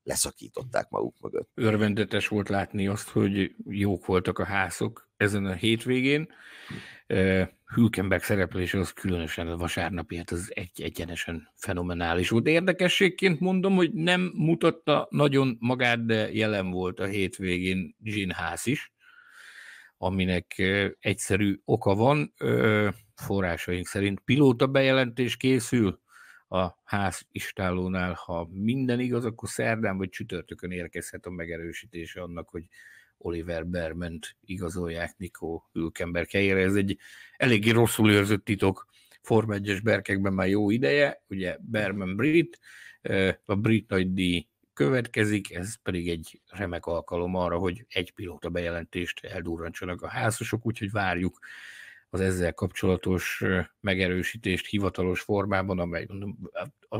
leszakították maguk mögött. Örvendetes volt látni azt, hogy jók voltak a házok ezen a hétvégén. Hülkenberg szereplés az különösen a vasárnapi, hát az egy egyenesen fenomenális volt. Érdekességként mondom, hogy nem mutatta nagyon magát, de jelen volt a hétvégén Haas is, aminek egyszerű oka van. Forrásaink szerint pilóta bejelentés készül, a ház istálónál, ha minden igaz, akkor szerdán vagy csütörtökön érkezhet a megerősítése annak, hogy Oliver Berment igazolják Nico Hülkenberg helyére. Ez egy eléggé rosszul őrzött titok Form 1 berkekben már jó ideje, ugye Berman brit, a brit nagy díj következik, ez pedig egy remek alkalom arra, hogy egy pilóta bejelentést eldurrantsanak a házasok, úgyhogy várjuk az ezzel kapcsolatos megerősítést hivatalos formában, amely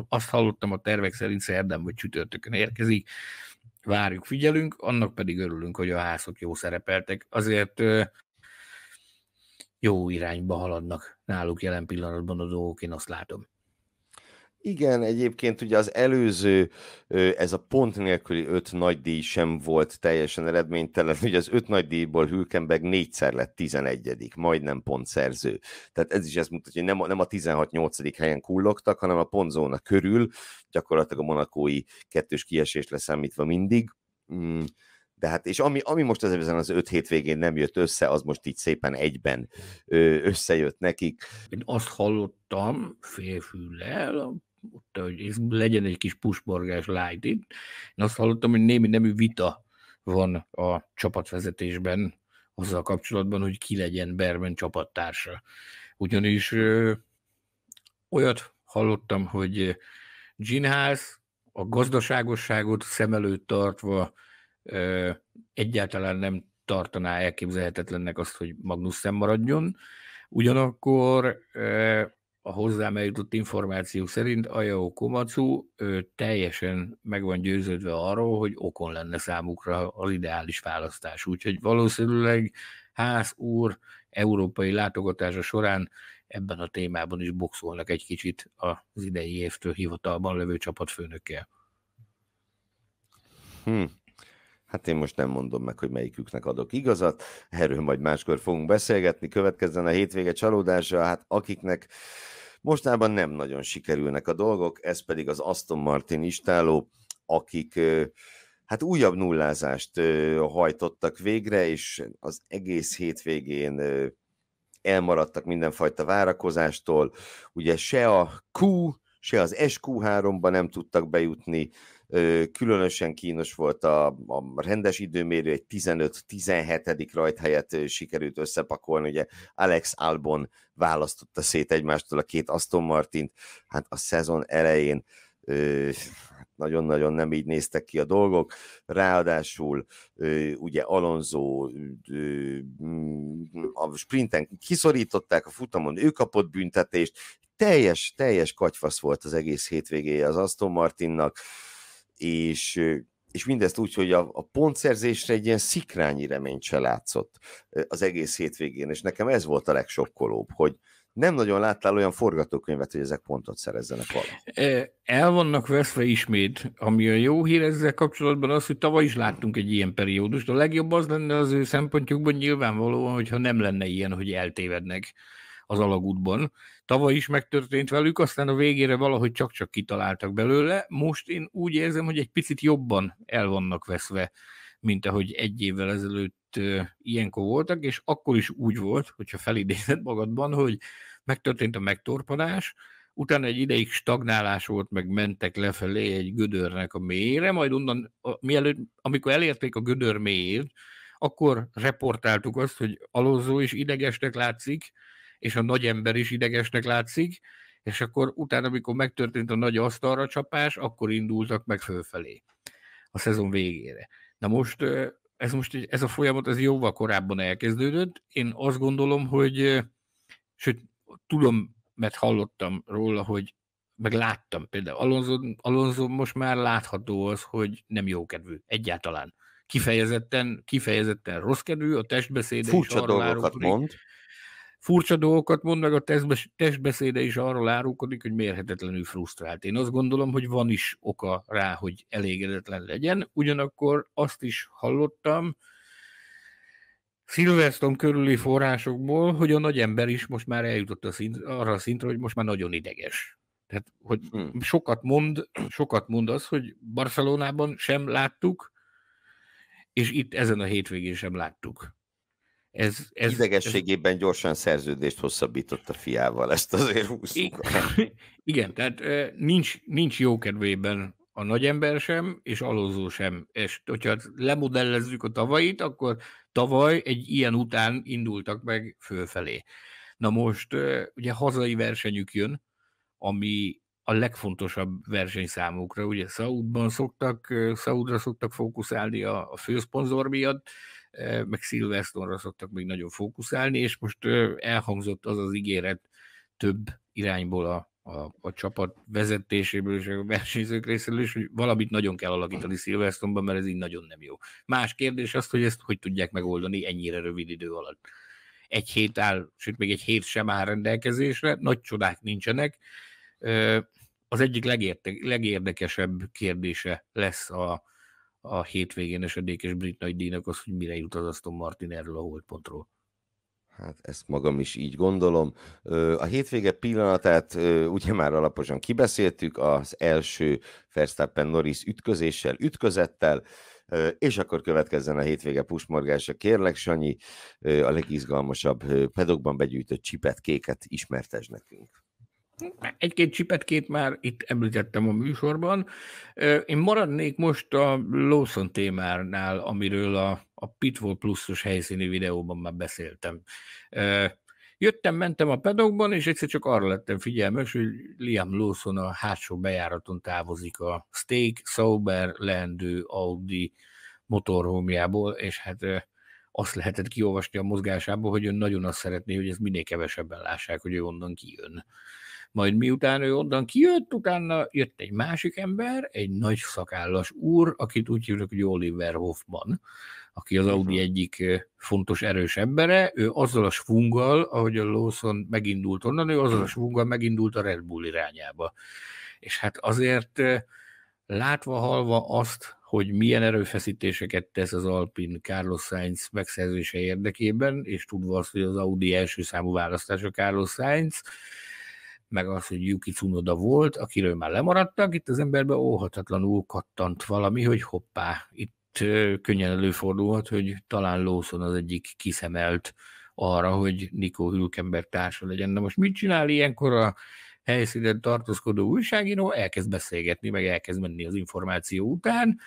azt hallottam a tervek szerint szerdán vagy csütörtökön érkezik, várjuk, figyelünk, annak pedig örülünk, hogy a házok jó szerepeltek. Azért jó irányba haladnak náluk jelen pillanatban a dolgok, én azt látom. Igen, egyébként ugye az előző, ez a pont nélküli öt nagy díj sem volt teljesen eredménytelen. Ugye az öt nagy díjból Hülkenberg négyszer lett 11 majdnem pontszerző. Tehát ez is ezt mutatja, hogy nem nem a 16-8. helyen kullogtak, hanem a pontzóna körül, gyakorlatilag a monakói kettős kiesés leszámítva mindig. Mm, de hát, és ami, ami most ezen az öt hétvégén nem jött össze, az most így szépen egyben összejött nekik. Én azt hallottam félfüllel, ott, hogy legyen egy kis pusborgás light itt. Én azt hallottam, hogy némi nemű vita van a csapatvezetésben azzal kapcsolatban, hogy ki legyen Berben csapattársa. Ugyanis ö, olyat hallottam, hogy Ginház a gazdaságosságot szem előtt tartva ö, egyáltalán nem tartaná elképzelhetetlennek azt, hogy Magnussen maradjon. Ugyanakkor a hozzám eljutott információk szerint Ajao Komatsu ő teljesen meg van győződve arról, hogy okon lenne számukra az ideális választás. Úgyhogy valószínűleg ház úr európai látogatása során ebben a témában is boxolnak egy kicsit az idei évtől hivatalban levő csapatfőnökkel. Hm. Hát én most nem mondom meg, hogy melyiküknek adok igazat, erről majd máskor fogunk beszélgetni, következzen a hétvége csalódása, hát akiknek mostában nem nagyon sikerülnek a dolgok, ez pedig az Aston Martin istáló, akik hát újabb nullázást hajtottak végre, és az egész hétvégén elmaradtak mindenfajta várakozástól. Ugye se a Q, se az SQ3-ba nem tudtak bejutni, Különösen kínos volt a, a rendes időmérő, egy 15-17. rajt helyett sikerült összepakolni, ugye Alex Albon választotta szét egymástól a két Aston Martint, hát a szezon elején nagyon-nagyon nem így néztek ki a dolgok, ráadásul ugye Alonso a sprinten kiszorították a futamon, ő kapott büntetést, teljes, teljes kagyfasz volt az egész hétvégéje az Aston Martinnak, és, és mindezt úgy, hogy a, a pontszerzésre egy ilyen szikrányi reményt se látszott az egész hétvégén, és nekem ez volt a legsokkolóbb, hogy nem nagyon láttál olyan forgatókönyvet, hogy ezek pontot szerezzenek valahogy. El vannak veszve ismét, ami a jó hír ezzel kapcsolatban az, hogy tavaly is láttunk egy ilyen periódust. A legjobb az lenne az ő szempontjukban nyilvánvalóan, hogyha nem lenne ilyen, hogy eltévednek az alagútban. Tavaly is megtörtént velük, aztán a végére valahogy csak-csak kitaláltak belőle. Most én úgy érzem, hogy egy picit jobban el vannak veszve, mint ahogy egy évvel ezelőtt ilyenkor voltak, és akkor is úgy volt, hogyha felidézed magadban, hogy megtörtént a megtorpanás, utána egy ideig stagnálás volt, meg mentek lefelé egy gödörnek a mélyére, majd onnan, mielőtt, amikor elérték a gödör mélyét, akkor reportáltuk azt, hogy Alonso is idegesnek látszik, és a nagy ember is idegesnek látszik, és akkor utána, amikor megtörtént a nagy asztalra csapás, akkor indultak meg fölfelé a szezon végére. Na most ez most ez a folyamat ez jóval korábban elkezdődött. Én azt gondolom, hogy sőt, tudom, mert hallottam róla, hogy meg láttam például. Alonso, Alonso most már látható az, hogy nem jó kedvű egyáltalán. Kifejezetten, kifejezetten rossz kedvű, a testbeszéde Furcsa is arra dolgokat mond furcsa dolgokat mond, meg a testbeszéde is arról árulkodik, hogy mérhetetlenül frusztrált. Én azt gondolom, hogy van is oka rá, hogy elégedetlen legyen. Ugyanakkor azt is hallottam, Silverstone körüli forrásokból, hogy a nagy ember is most már eljutott a szint, arra a szintre, hogy most már nagyon ideges. Tehát, hogy hmm. sokat mond, sokat mond az, hogy Barcelonában sem láttuk, és itt ezen a hétvégén sem láttuk. Ez, ez, Idegességében ez... gyorsan szerződést hosszabbított a fiával, ezt azért húztuk. [laughs] Igen, tehát nincs, nincs jó kedvében a nagyember sem, és alózó sem. És hogyha lemodellezzük a tavait, akkor tavaly egy ilyen után indultak meg fölfelé. Na most ugye hazai versenyük jön, ami a legfontosabb verseny számukra. Ugye Saudban szoktak, Saudra szoktak fókuszálni a, a főszponzor miatt, meg Silverstone-ra szoktak még nagyon fókuszálni, és most elhangzott az az ígéret több irányból a, a, a csapat vezetéséből és a versenyzők részéről is, hogy valamit nagyon kell alakítani Silverstone-ban, mert ez így nagyon nem jó. Más kérdés az, hogy ezt hogy tudják megoldani ennyire rövid idő alatt. Egy hét áll, sőt még egy hét sem áll rendelkezésre, nagy csodák nincsenek. Az egyik legérte, legérdekesebb kérdése lesz a, a hétvégén esedékes brit nagy díjnak az, hogy mire jut az Aston Martin erről a holdpontról. Hát ezt magam is így gondolom. A hétvége pillanatát ugye már alaposan kibeszéltük, az első Verstappen Norris ütközéssel, ütközettel, és akkor következzen a hétvége pusmorgása. Kérlek, Sanyi, a legizgalmasabb pedokban begyűjtött csipet, kéket ismertes nekünk. Egy-két csipet-két már itt említettem a műsorban. Én maradnék most a Lawson témánál, amiről a, a Pitbull pluszos helyszíni videóban már beszéltem. Jöttem, mentem a pedokban, és egyszer csak arra lettem figyelmes, hogy Liam Lawson a hátsó bejáraton távozik a Steak Sauber leendő Audi motorhómjából, és hát azt lehetett kiolvasni a mozgásából, hogy ön nagyon azt szeretné, hogy ez minél kevesebben lássák, hogy ő onnan kijön majd miután ő onnan kijött, utána jött egy másik ember, egy nagy szakállas úr, akit úgy hívnak, hogy Oliver Hoffman, aki az Audi uh-huh. egyik fontos erős embere, ő azzal a svunggal, ahogy a Lawson megindult onnan, ő azzal a svunggal megindult a Red Bull irányába. És hát azért látva, halva azt, hogy milyen erőfeszítéseket tesz az Alpin Carlos Sainz megszerzése érdekében, és tudva azt, hogy az Audi első számú választása Carlos Sainz, meg az, hogy Yuki Tsunoda volt, akiről már lemaradtak, itt az emberbe óhatatlanul kattant valami, hogy hoppá, itt könnyen előfordulhat, hogy talán Lawson az egyik kiszemelt arra, hogy Nico Hülkenberg társa legyen. Na most mit csinál ilyenkor a helyszínen tartózkodó újságíró? Elkezd beszélgetni, meg elkezd menni az információ után.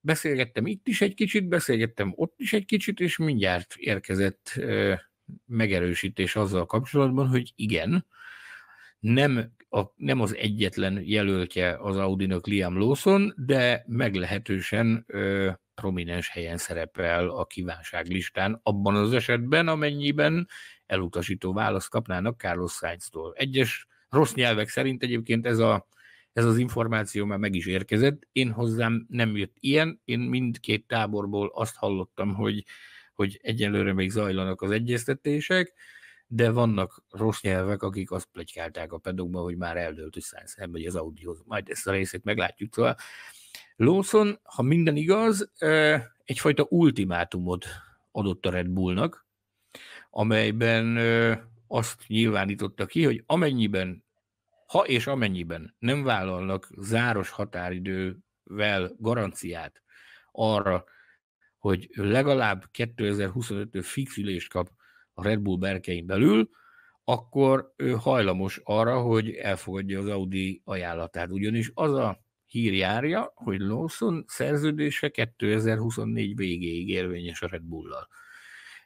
Beszélgettem itt is egy kicsit, beszélgettem ott is egy kicsit, és mindjárt érkezett megerősítés azzal kapcsolatban, hogy igen, nem, a, nem az egyetlen jelöltje az Audinak Liam Lawson, de meglehetősen ö, prominens helyen szerepel a kívánságlistán, abban az esetben, amennyiben elutasító választ kapnának Carlos Sainz-tól. Egyes rossz nyelvek szerint egyébként ez, a, ez az információ már meg is érkezett. Én hozzám nem jött ilyen, én mindkét táborból azt hallottam, hogy, hogy egyelőre még zajlanak az egyeztetések, de vannak rossz nyelvek, akik azt plegykálták a pedokban, hogy már eldőlt, hogy Sainz elmegy az Audihoz. Majd ezt a részét meglátjuk. Szóval Lawson, ha minden igaz, egyfajta ultimátumot adott a Red Bullnak, amelyben azt nyilvánította ki, hogy amennyiben, ha és amennyiben nem vállalnak záros határidővel garanciát arra, hogy legalább 2025-től fix ülést kap a Red Bull berkein belül, akkor ő hajlamos arra, hogy elfogadja az Audi ajánlatát. Ugyanis az a hír járja, hogy Lawson szerződése 2024 végéig érvényes a Red Bull-lal.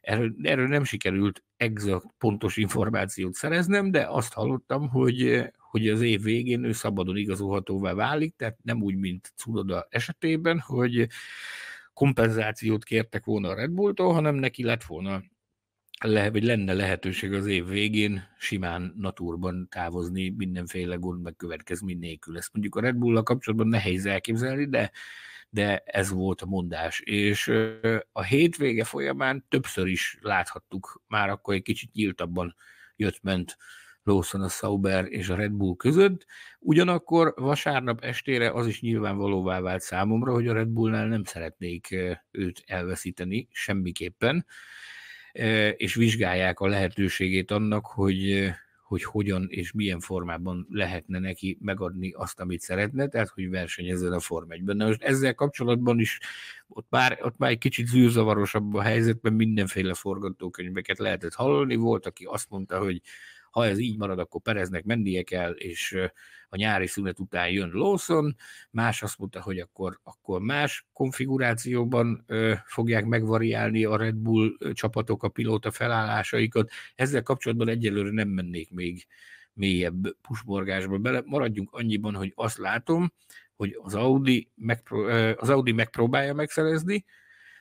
Erről, erről nem sikerült exakt pontos információt szereznem, de azt hallottam, hogy, hogy az év végén ő szabadon igazolhatóvá válik, tehát nem úgy, mint Cunoda esetében, hogy kompenzációt kértek volna a Red Bulltól, hanem neki lett volna le, vagy lenne lehetőség az év végén simán naturban távozni mindenféle gond meg következmény nélkül. Ezt mondjuk a Red bull kapcsolatban nehéz elképzelni, de, de ez volt a mondás. És a hétvége folyamán többször is láthattuk, már akkor egy kicsit nyíltabban jött-ment Lawson, a Sauber és a Red Bull között. Ugyanakkor vasárnap estére az is nyilvánvalóvá vált számomra, hogy a Red Bullnál nem szeretnék őt elveszíteni semmiképpen és vizsgálják a lehetőségét annak, hogy, hogy hogyan és milyen formában lehetne neki megadni azt, amit szeretne, tehát hogy versenyezzen a Form 1-ben. Na most ezzel kapcsolatban is ott már, ott már egy kicsit zűrzavarosabb a helyzetben, mindenféle forgatókönyveket lehetett hallani. Volt, aki azt mondta, hogy ha ez így marad, akkor Pereznek mennie kell, és a nyári szünet után jön Lawson, más azt mondta, hogy akkor, akkor más konfigurációban ö, fogják megvariálni a Red Bull csapatok a pilóta felállásaikat. Ezzel kapcsolatban egyelőre nem mennék még mélyebb pusborgásba bele. Maradjunk annyiban, hogy azt látom, hogy az Audi, megpró- az Audi megpróbálja megszerezni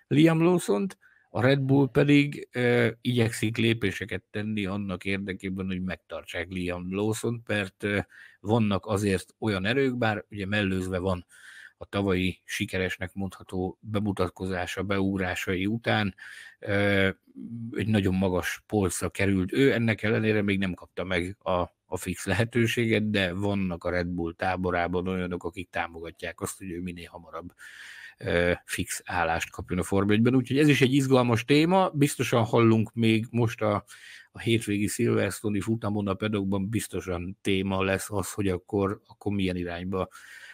Liam Lawson-t, a Red Bull pedig e, igyekszik lépéseket tenni annak érdekében, hogy megtartsák Liam Lawson, mert e, vannak azért olyan erők, bár ugye mellőzve van a tavalyi sikeresnek mondható bemutatkozása, beúrásai után e, egy nagyon magas polcra került. Ő ennek ellenére még nem kapta meg a, a fix lehetőséget, de vannak a Red Bull táborában olyanok, akik támogatják azt, hogy ő minél hamarabb fix állást kapjon a Form 1-ben. Úgyhogy ez is egy izgalmas téma. Biztosan hallunk még most a, a hétvégi Silverstone-i futamon a pedokban biztosan téma lesz az, hogy akkor, akkor milyen irányba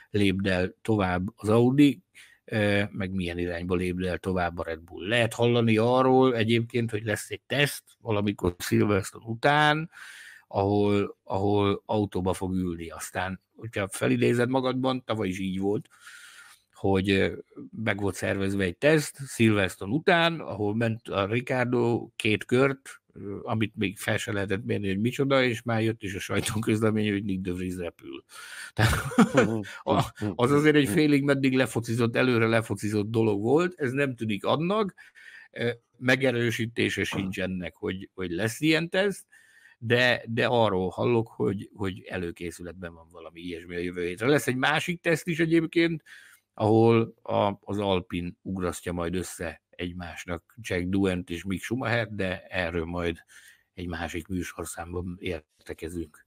lépd el tovább az Audi, meg milyen irányba lépd el tovább a Red Bull. Lehet hallani arról egyébként, hogy lesz egy teszt valamikor Silverstone után, ahol, ahol autóba fog ülni. Aztán, hogyha felidézed magadban, tavaly is így volt, hogy meg volt szervezve egy teszt Silverstone után, ahol ment a Ricardo két kört, amit még fel se lehetett mérni, hogy micsoda, és már jött is a sajtóközlemény, hogy Nick de Vries repül. Tehát [laughs] az azért egy félig meddig lefocizott, előre lefocizott dolog volt, ez nem tűnik annak, megerősítése sincs ennek, hogy, hogy lesz ilyen teszt, de, de arról hallok, hogy, hogy előkészületben van valami ilyesmi a jövő hétre. Lesz egy másik teszt is egyébként, ahol a, az Alpin ugrasztja majd össze egymásnak Jack Duent és Mick Schumacher, de erről majd egy másik műsorszámban értekezünk.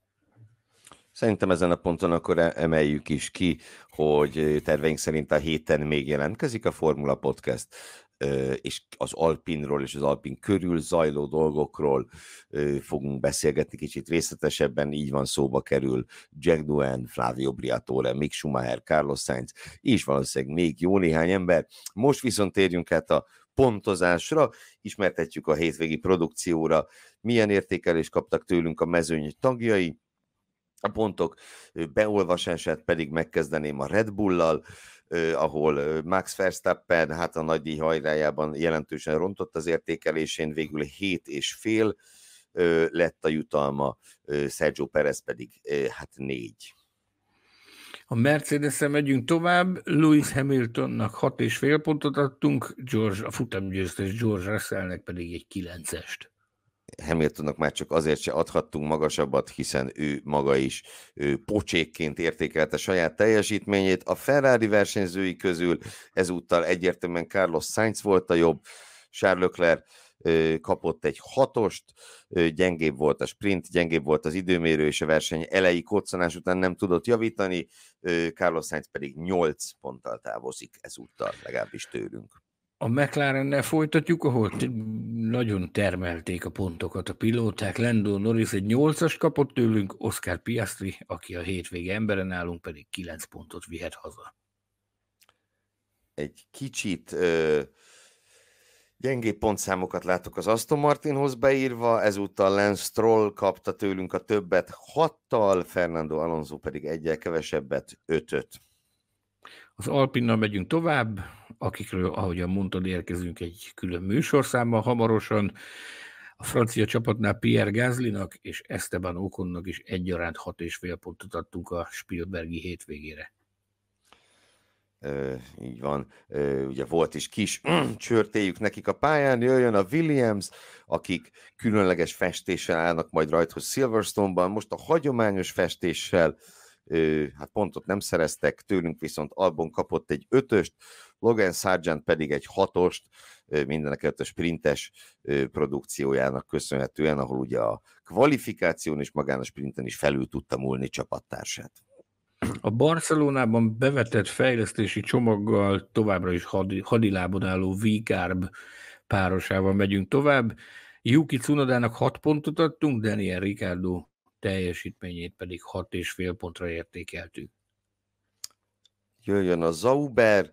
Szerintem ezen a ponton akkor e- emeljük is ki, hogy terveink szerint a héten még jelentkezik a Formula Podcast, és az Alpinról és az Alpin körül zajló dolgokról fogunk beszélgetni kicsit részletesebben, így van szóba kerül Jack Duen, Flavio Briatore, Mick Schumacher, Carlos Sainz, és valószínűleg még jó néhány ember. Most viszont térjünk át a pontozásra, ismertetjük a hétvégi produkcióra, milyen értékelést kaptak tőlünk a mezőny tagjai, a pontok beolvasását pedig megkezdeném a Red Bull-lal, ahol Max Verstappen hát a nagy díj hajrájában jelentősen rontott az értékelésén, végül 7 és fél lett a jutalma, Sergio Perez pedig hát 4. A mercedes megyünk tovább, Lewis Hamiltonnak 6 és fél pontot adtunk, George, a futamgyőztes George Russellnek pedig egy 9-est. Hamiltonnak már csak azért se adhattunk magasabbat, hiszen ő maga is ő pocsékként értékelte saját teljesítményét. A Ferrari versenyzői közül ezúttal egyértelműen Carlos Sainz volt a jobb, Charles Leclerc kapott egy hatost, gyengébb volt a sprint, gyengébb volt az időmérő, és a verseny elejé koccanás után nem tudott javítani, Carlos Sainz pedig 8 ponttal távozik ezúttal, legalábbis tőlünk. A McLarennel folytatjuk, ahol nagyon termelték a pontokat a pilóták. Lando Norris egy 8-as kapott tőlünk, Oscar Piastri, aki a hétvége emberen nálunk pedig 9 pontot vihet haza. Egy kicsit ö, gyengébb pontszámokat látok az Aston Martinhoz beírva, ezúttal Lance Stroll kapta tőlünk a többet 6-tal, Fernando Alonso pedig egyel kevesebbet, 5-öt. Az Alpinnal megyünk tovább, akikről, ahogyan mondtad, érkezünk egy külön műsorszámmal hamarosan. A francia csapatnál Pierre Gázlinak és Esteban Okonnak is egyaránt hat és fél pontot adtunk a Spielbergi hétvégére. Ö, így van, Ö, ugye volt is kis [clears throat] csörtéjük nekik a pályán, jöjjön a Williams, akik különleges festéssel állnak majd rajthoz Silverstone-ban, most a hagyományos festéssel hát pontot nem szereztek, tőlünk viszont Albon kapott egy ötöst, Logan Sargent pedig egy hatost, mindenek a sprintes produkciójának köszönhetően, ahol ugye a kvalifikáción és magán a sprinten is felül tudta múlni csapattársát. A Barcelonában bevetett fejlesztési csomaggal továbbra is hadi, hadilábon álló V-Carb párosával megyünk tovább. Yuki Tsunodának 6 pontot adtunk, Daniel Ricardo teljesítményét pedig 6,5 pontra értékeltük. Jöjjön a Zauber,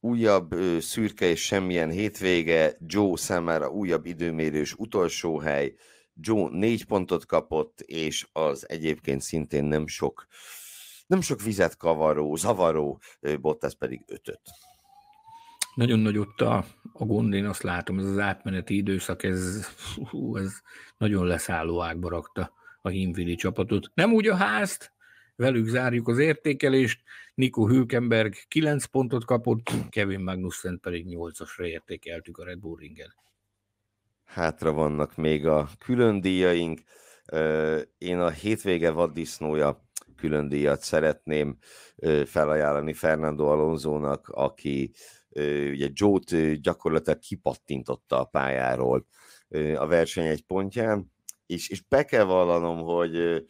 újabb ö, szürke és semmilyen hétvége, Joe számára újabb időmérős utolsó hely, Joe négy pontot kapott, és az egyébként szintén nem sok, nem sok vizet kavaró, zavaró, Bottas pedig ötöt. Nagyon nagy ott a, a gond, én azt látom, ez az átmeneti időszak, ez, hú, ez nagyon leszálló ágba rakta a Himvili csapatot. Nem úgy a házt, velük zárjuk az értékelést, Nico Hülkenberg 9 pontot kapott, Kevin Magnussen pedig 8-asra értékeltük a Red Bull ringen. Hátra vannak még a külön díjaink. Én a hétvége vaddisznója külön díjat szeretném felajánlani Fernando Alonso-nak, aki ugye Joe-t gyakorlatilag kipattintotta a pályáról a verseny egy pontján, és, és be kell vallanom, hogy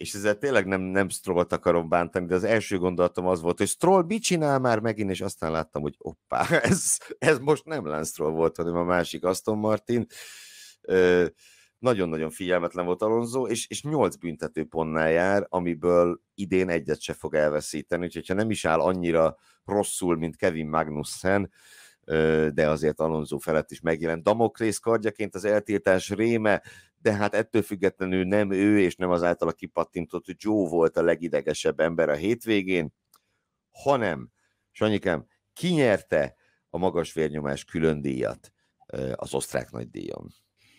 és ezzel tényleg nem, nem Strollt akarom bántani, de az első gondolatom az volt, hogy Stroll mit csinál már megint, és aztán láttam, hogy oppá, [laughs] ez, ez most nem Lance Stroll volt, hanem a másik Aston Martin. Ö, nagyon-nagyon figyelmetlen volt Alonso, és, és 8 büntető pontnál jár, amiből idén egyet se fog elveszíteni, úgyhogy ha nem is áll annyira rosszul, mint Kevin Magnussen, de azért Alonso felett is megjelent Damokrész kardjaként az eltiltás réme, de hát ettől függetlenül nem ő, és nem az általa kipattintott Joe volt a legidegesebb ember a hétvégén, hanem, Sanyikám, kinyerte a magas vérnyomás külön díjat az osztrák nagydíjon?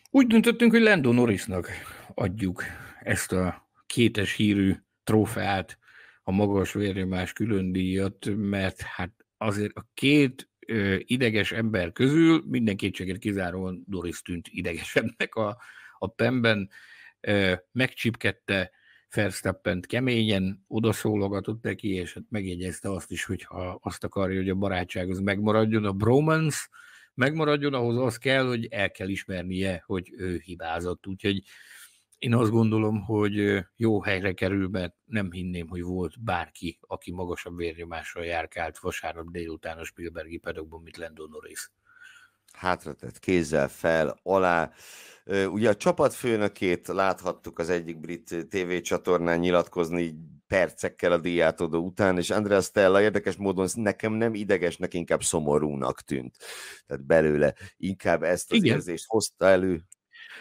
Úgy döntöttünk, hogy Lando Norrisnak adjuk ezt a kétes hírű trófeát, a magas vérnyomás külön díjat, mert hát azért a két ö, ideges ember közül minden kétséget kizáróan Doris tűnt idegesebbnek a, a PEM-ben. megcsipkedte Verstappent keményen, odaszólogatott neki, és hát megjegyezte azt is, hogy ha azt akarja, hogy a barátság az megmaradjon, a bromance megmaradjon, ahhoz az kell, hogy el kell ismernie, hogy ő hibázott. Úgyhogy én azt gondolom, hogy jó helyre kerül, mert nem hinném, hogy volt bárki, aki magasabb vérnyomással járkált vasárnap délután a Spielbergi pedagógban, mint Lando Norris. Hátratett kézzel fel, alá. Ugye a csapatfőnökét láthattuk az egyik brit tévécsatornán nyilatkozni percekkel a díjátadó után, és Andrea Stella érdekes módon nekem nem idegesnek, inkább szomorúnak tűnt. Tehát belőle inkább ezt az Igen. érzést hozta elő.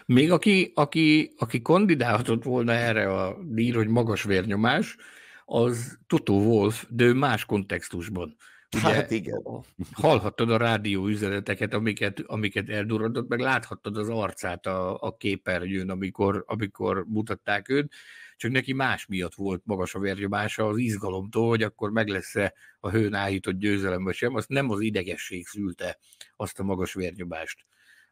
Még aki, aki, aki kandidálhatott volna erre a díjra, hogy magas vérnyomás, az Toto Wolf, de ő más kontextusban. Ugye, hát igen. Hallhattad a rádió üzeneteket, amiket, amiket eldurrantott, meg láthattad az arcát a, a képernyőn, amikor, amikor mutatták őt, csak neki más miatt volt magas a vérnyomása az izgalomtól, hogy akkor meg lesz-e a hőn áhított győzelem, vagy sem, azt nem az idegesség szülte azt a magas vérnyomást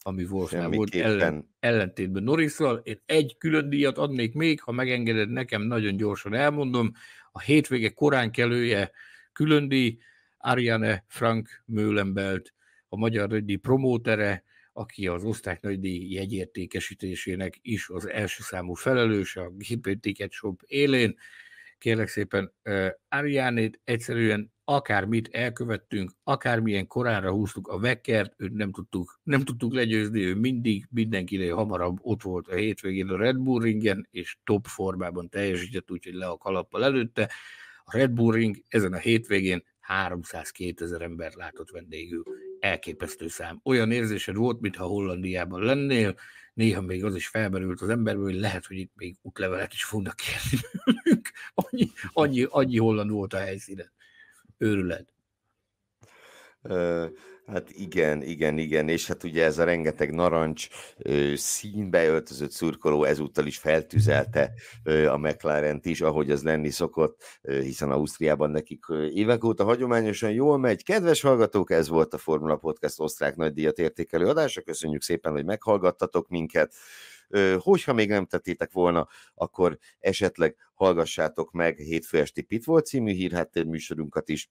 ami Wolfnál volt ellen, ellentétben Norrisszal. Én egy külön díjat adnék még, ha megengeded nekem, nagyon gyorsan elmondom. A hétvége korán kelője külön díj, Ariane Frank Möhlenbelt, a Magyar Nagydíj promótere, aki az osztrák nagydíj jegyértékesítésének is az első számú felelős a GP Ticket Shop élén. Kérlek szépen, uh, Ariánét egyszerűen akármit elkövettünk, akármilyen korára húztuk a vekkert, őt nem tudtuk, nem tudtuk legyőzni, ő mindig mindenkinél hamarabb ott volt a hétvégén a Red Bull ringen, és top formában teljesített, úgyhogy le a kalappal előtte. A Red Bull ring ezen a hétvégén 302 ezer ember látott vendégül. Elképesztő szám. Olyan érzésed volt, mintha Hollandiában lennél, néha még az is felmerült az emberből, hogy lehet, hogy itt még útlevelet is fognak kérni [laughs] Annyi, annyi, annyi holland volt a helyszínen őrület. Hát igen, igen, igen, és hát ugye ez a rengeteg narancs színbe öltözött szurkoló ezúttal is feltüzelte a mclaren is, ahogy az lenni szokott, hiszen Ausztriában nekik évek óta hagyományosan jól megy. Kedves hallgatók, ez volt a Formula Podcast osztrák nagydíjat értékelő adása. Köszönjük szépen, hogy meghallgattatok minket. Hogyha még nem tettétek volna, akkor esetleg hallgassátok meg hétfő esti Pitvolt című hírháttér műsorunkat is,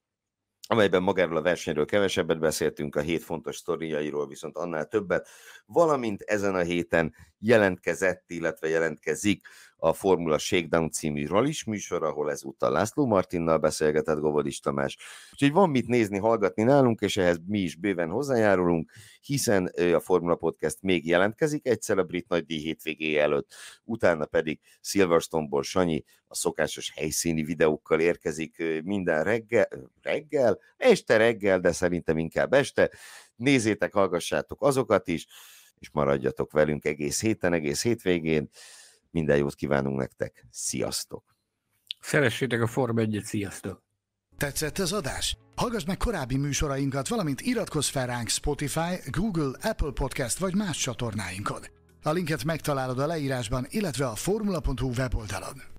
amelyben magáról a versenyről kevesebbet beszéltünk, a hét fontos sztoriairól viszont annál többet, valamint ezen a héten jelentkezett, illetve jelentkezik a Formula Shakedown című rallis műsor, ahol ezúttal László Martinnal beszélgetett Govodis Tamás. Úgyhogy van mit nézni, hallgatni nálunk, és ehhez mi is bőven hozzájárulunk, hiszen a Formula Podcast még jelentkezik egyszer a brit nagydíj hétvégé előtt, utána pedig Silverstone-ból Sanyi a szokásos helyszíni videókkal érkezik minden reggel, reggel, este reggel, de szerintem inkább este. Nézzétek, hallgassátok azokat is, és maradjatok velünk egész héten, egész hétvégén. Minden jót kívánunk nektek. Sziasztok! Szeressétek a Form 1 sziasztok! Tetszett az adás? Hallgass meg korábbi műsorainkat, valamint iratkozz fel ránk Spotify, Google, Apple Podcast vagy más csatornáinkon. A linket megtalálod a leírásban, illetve a formula.hu weboldalon.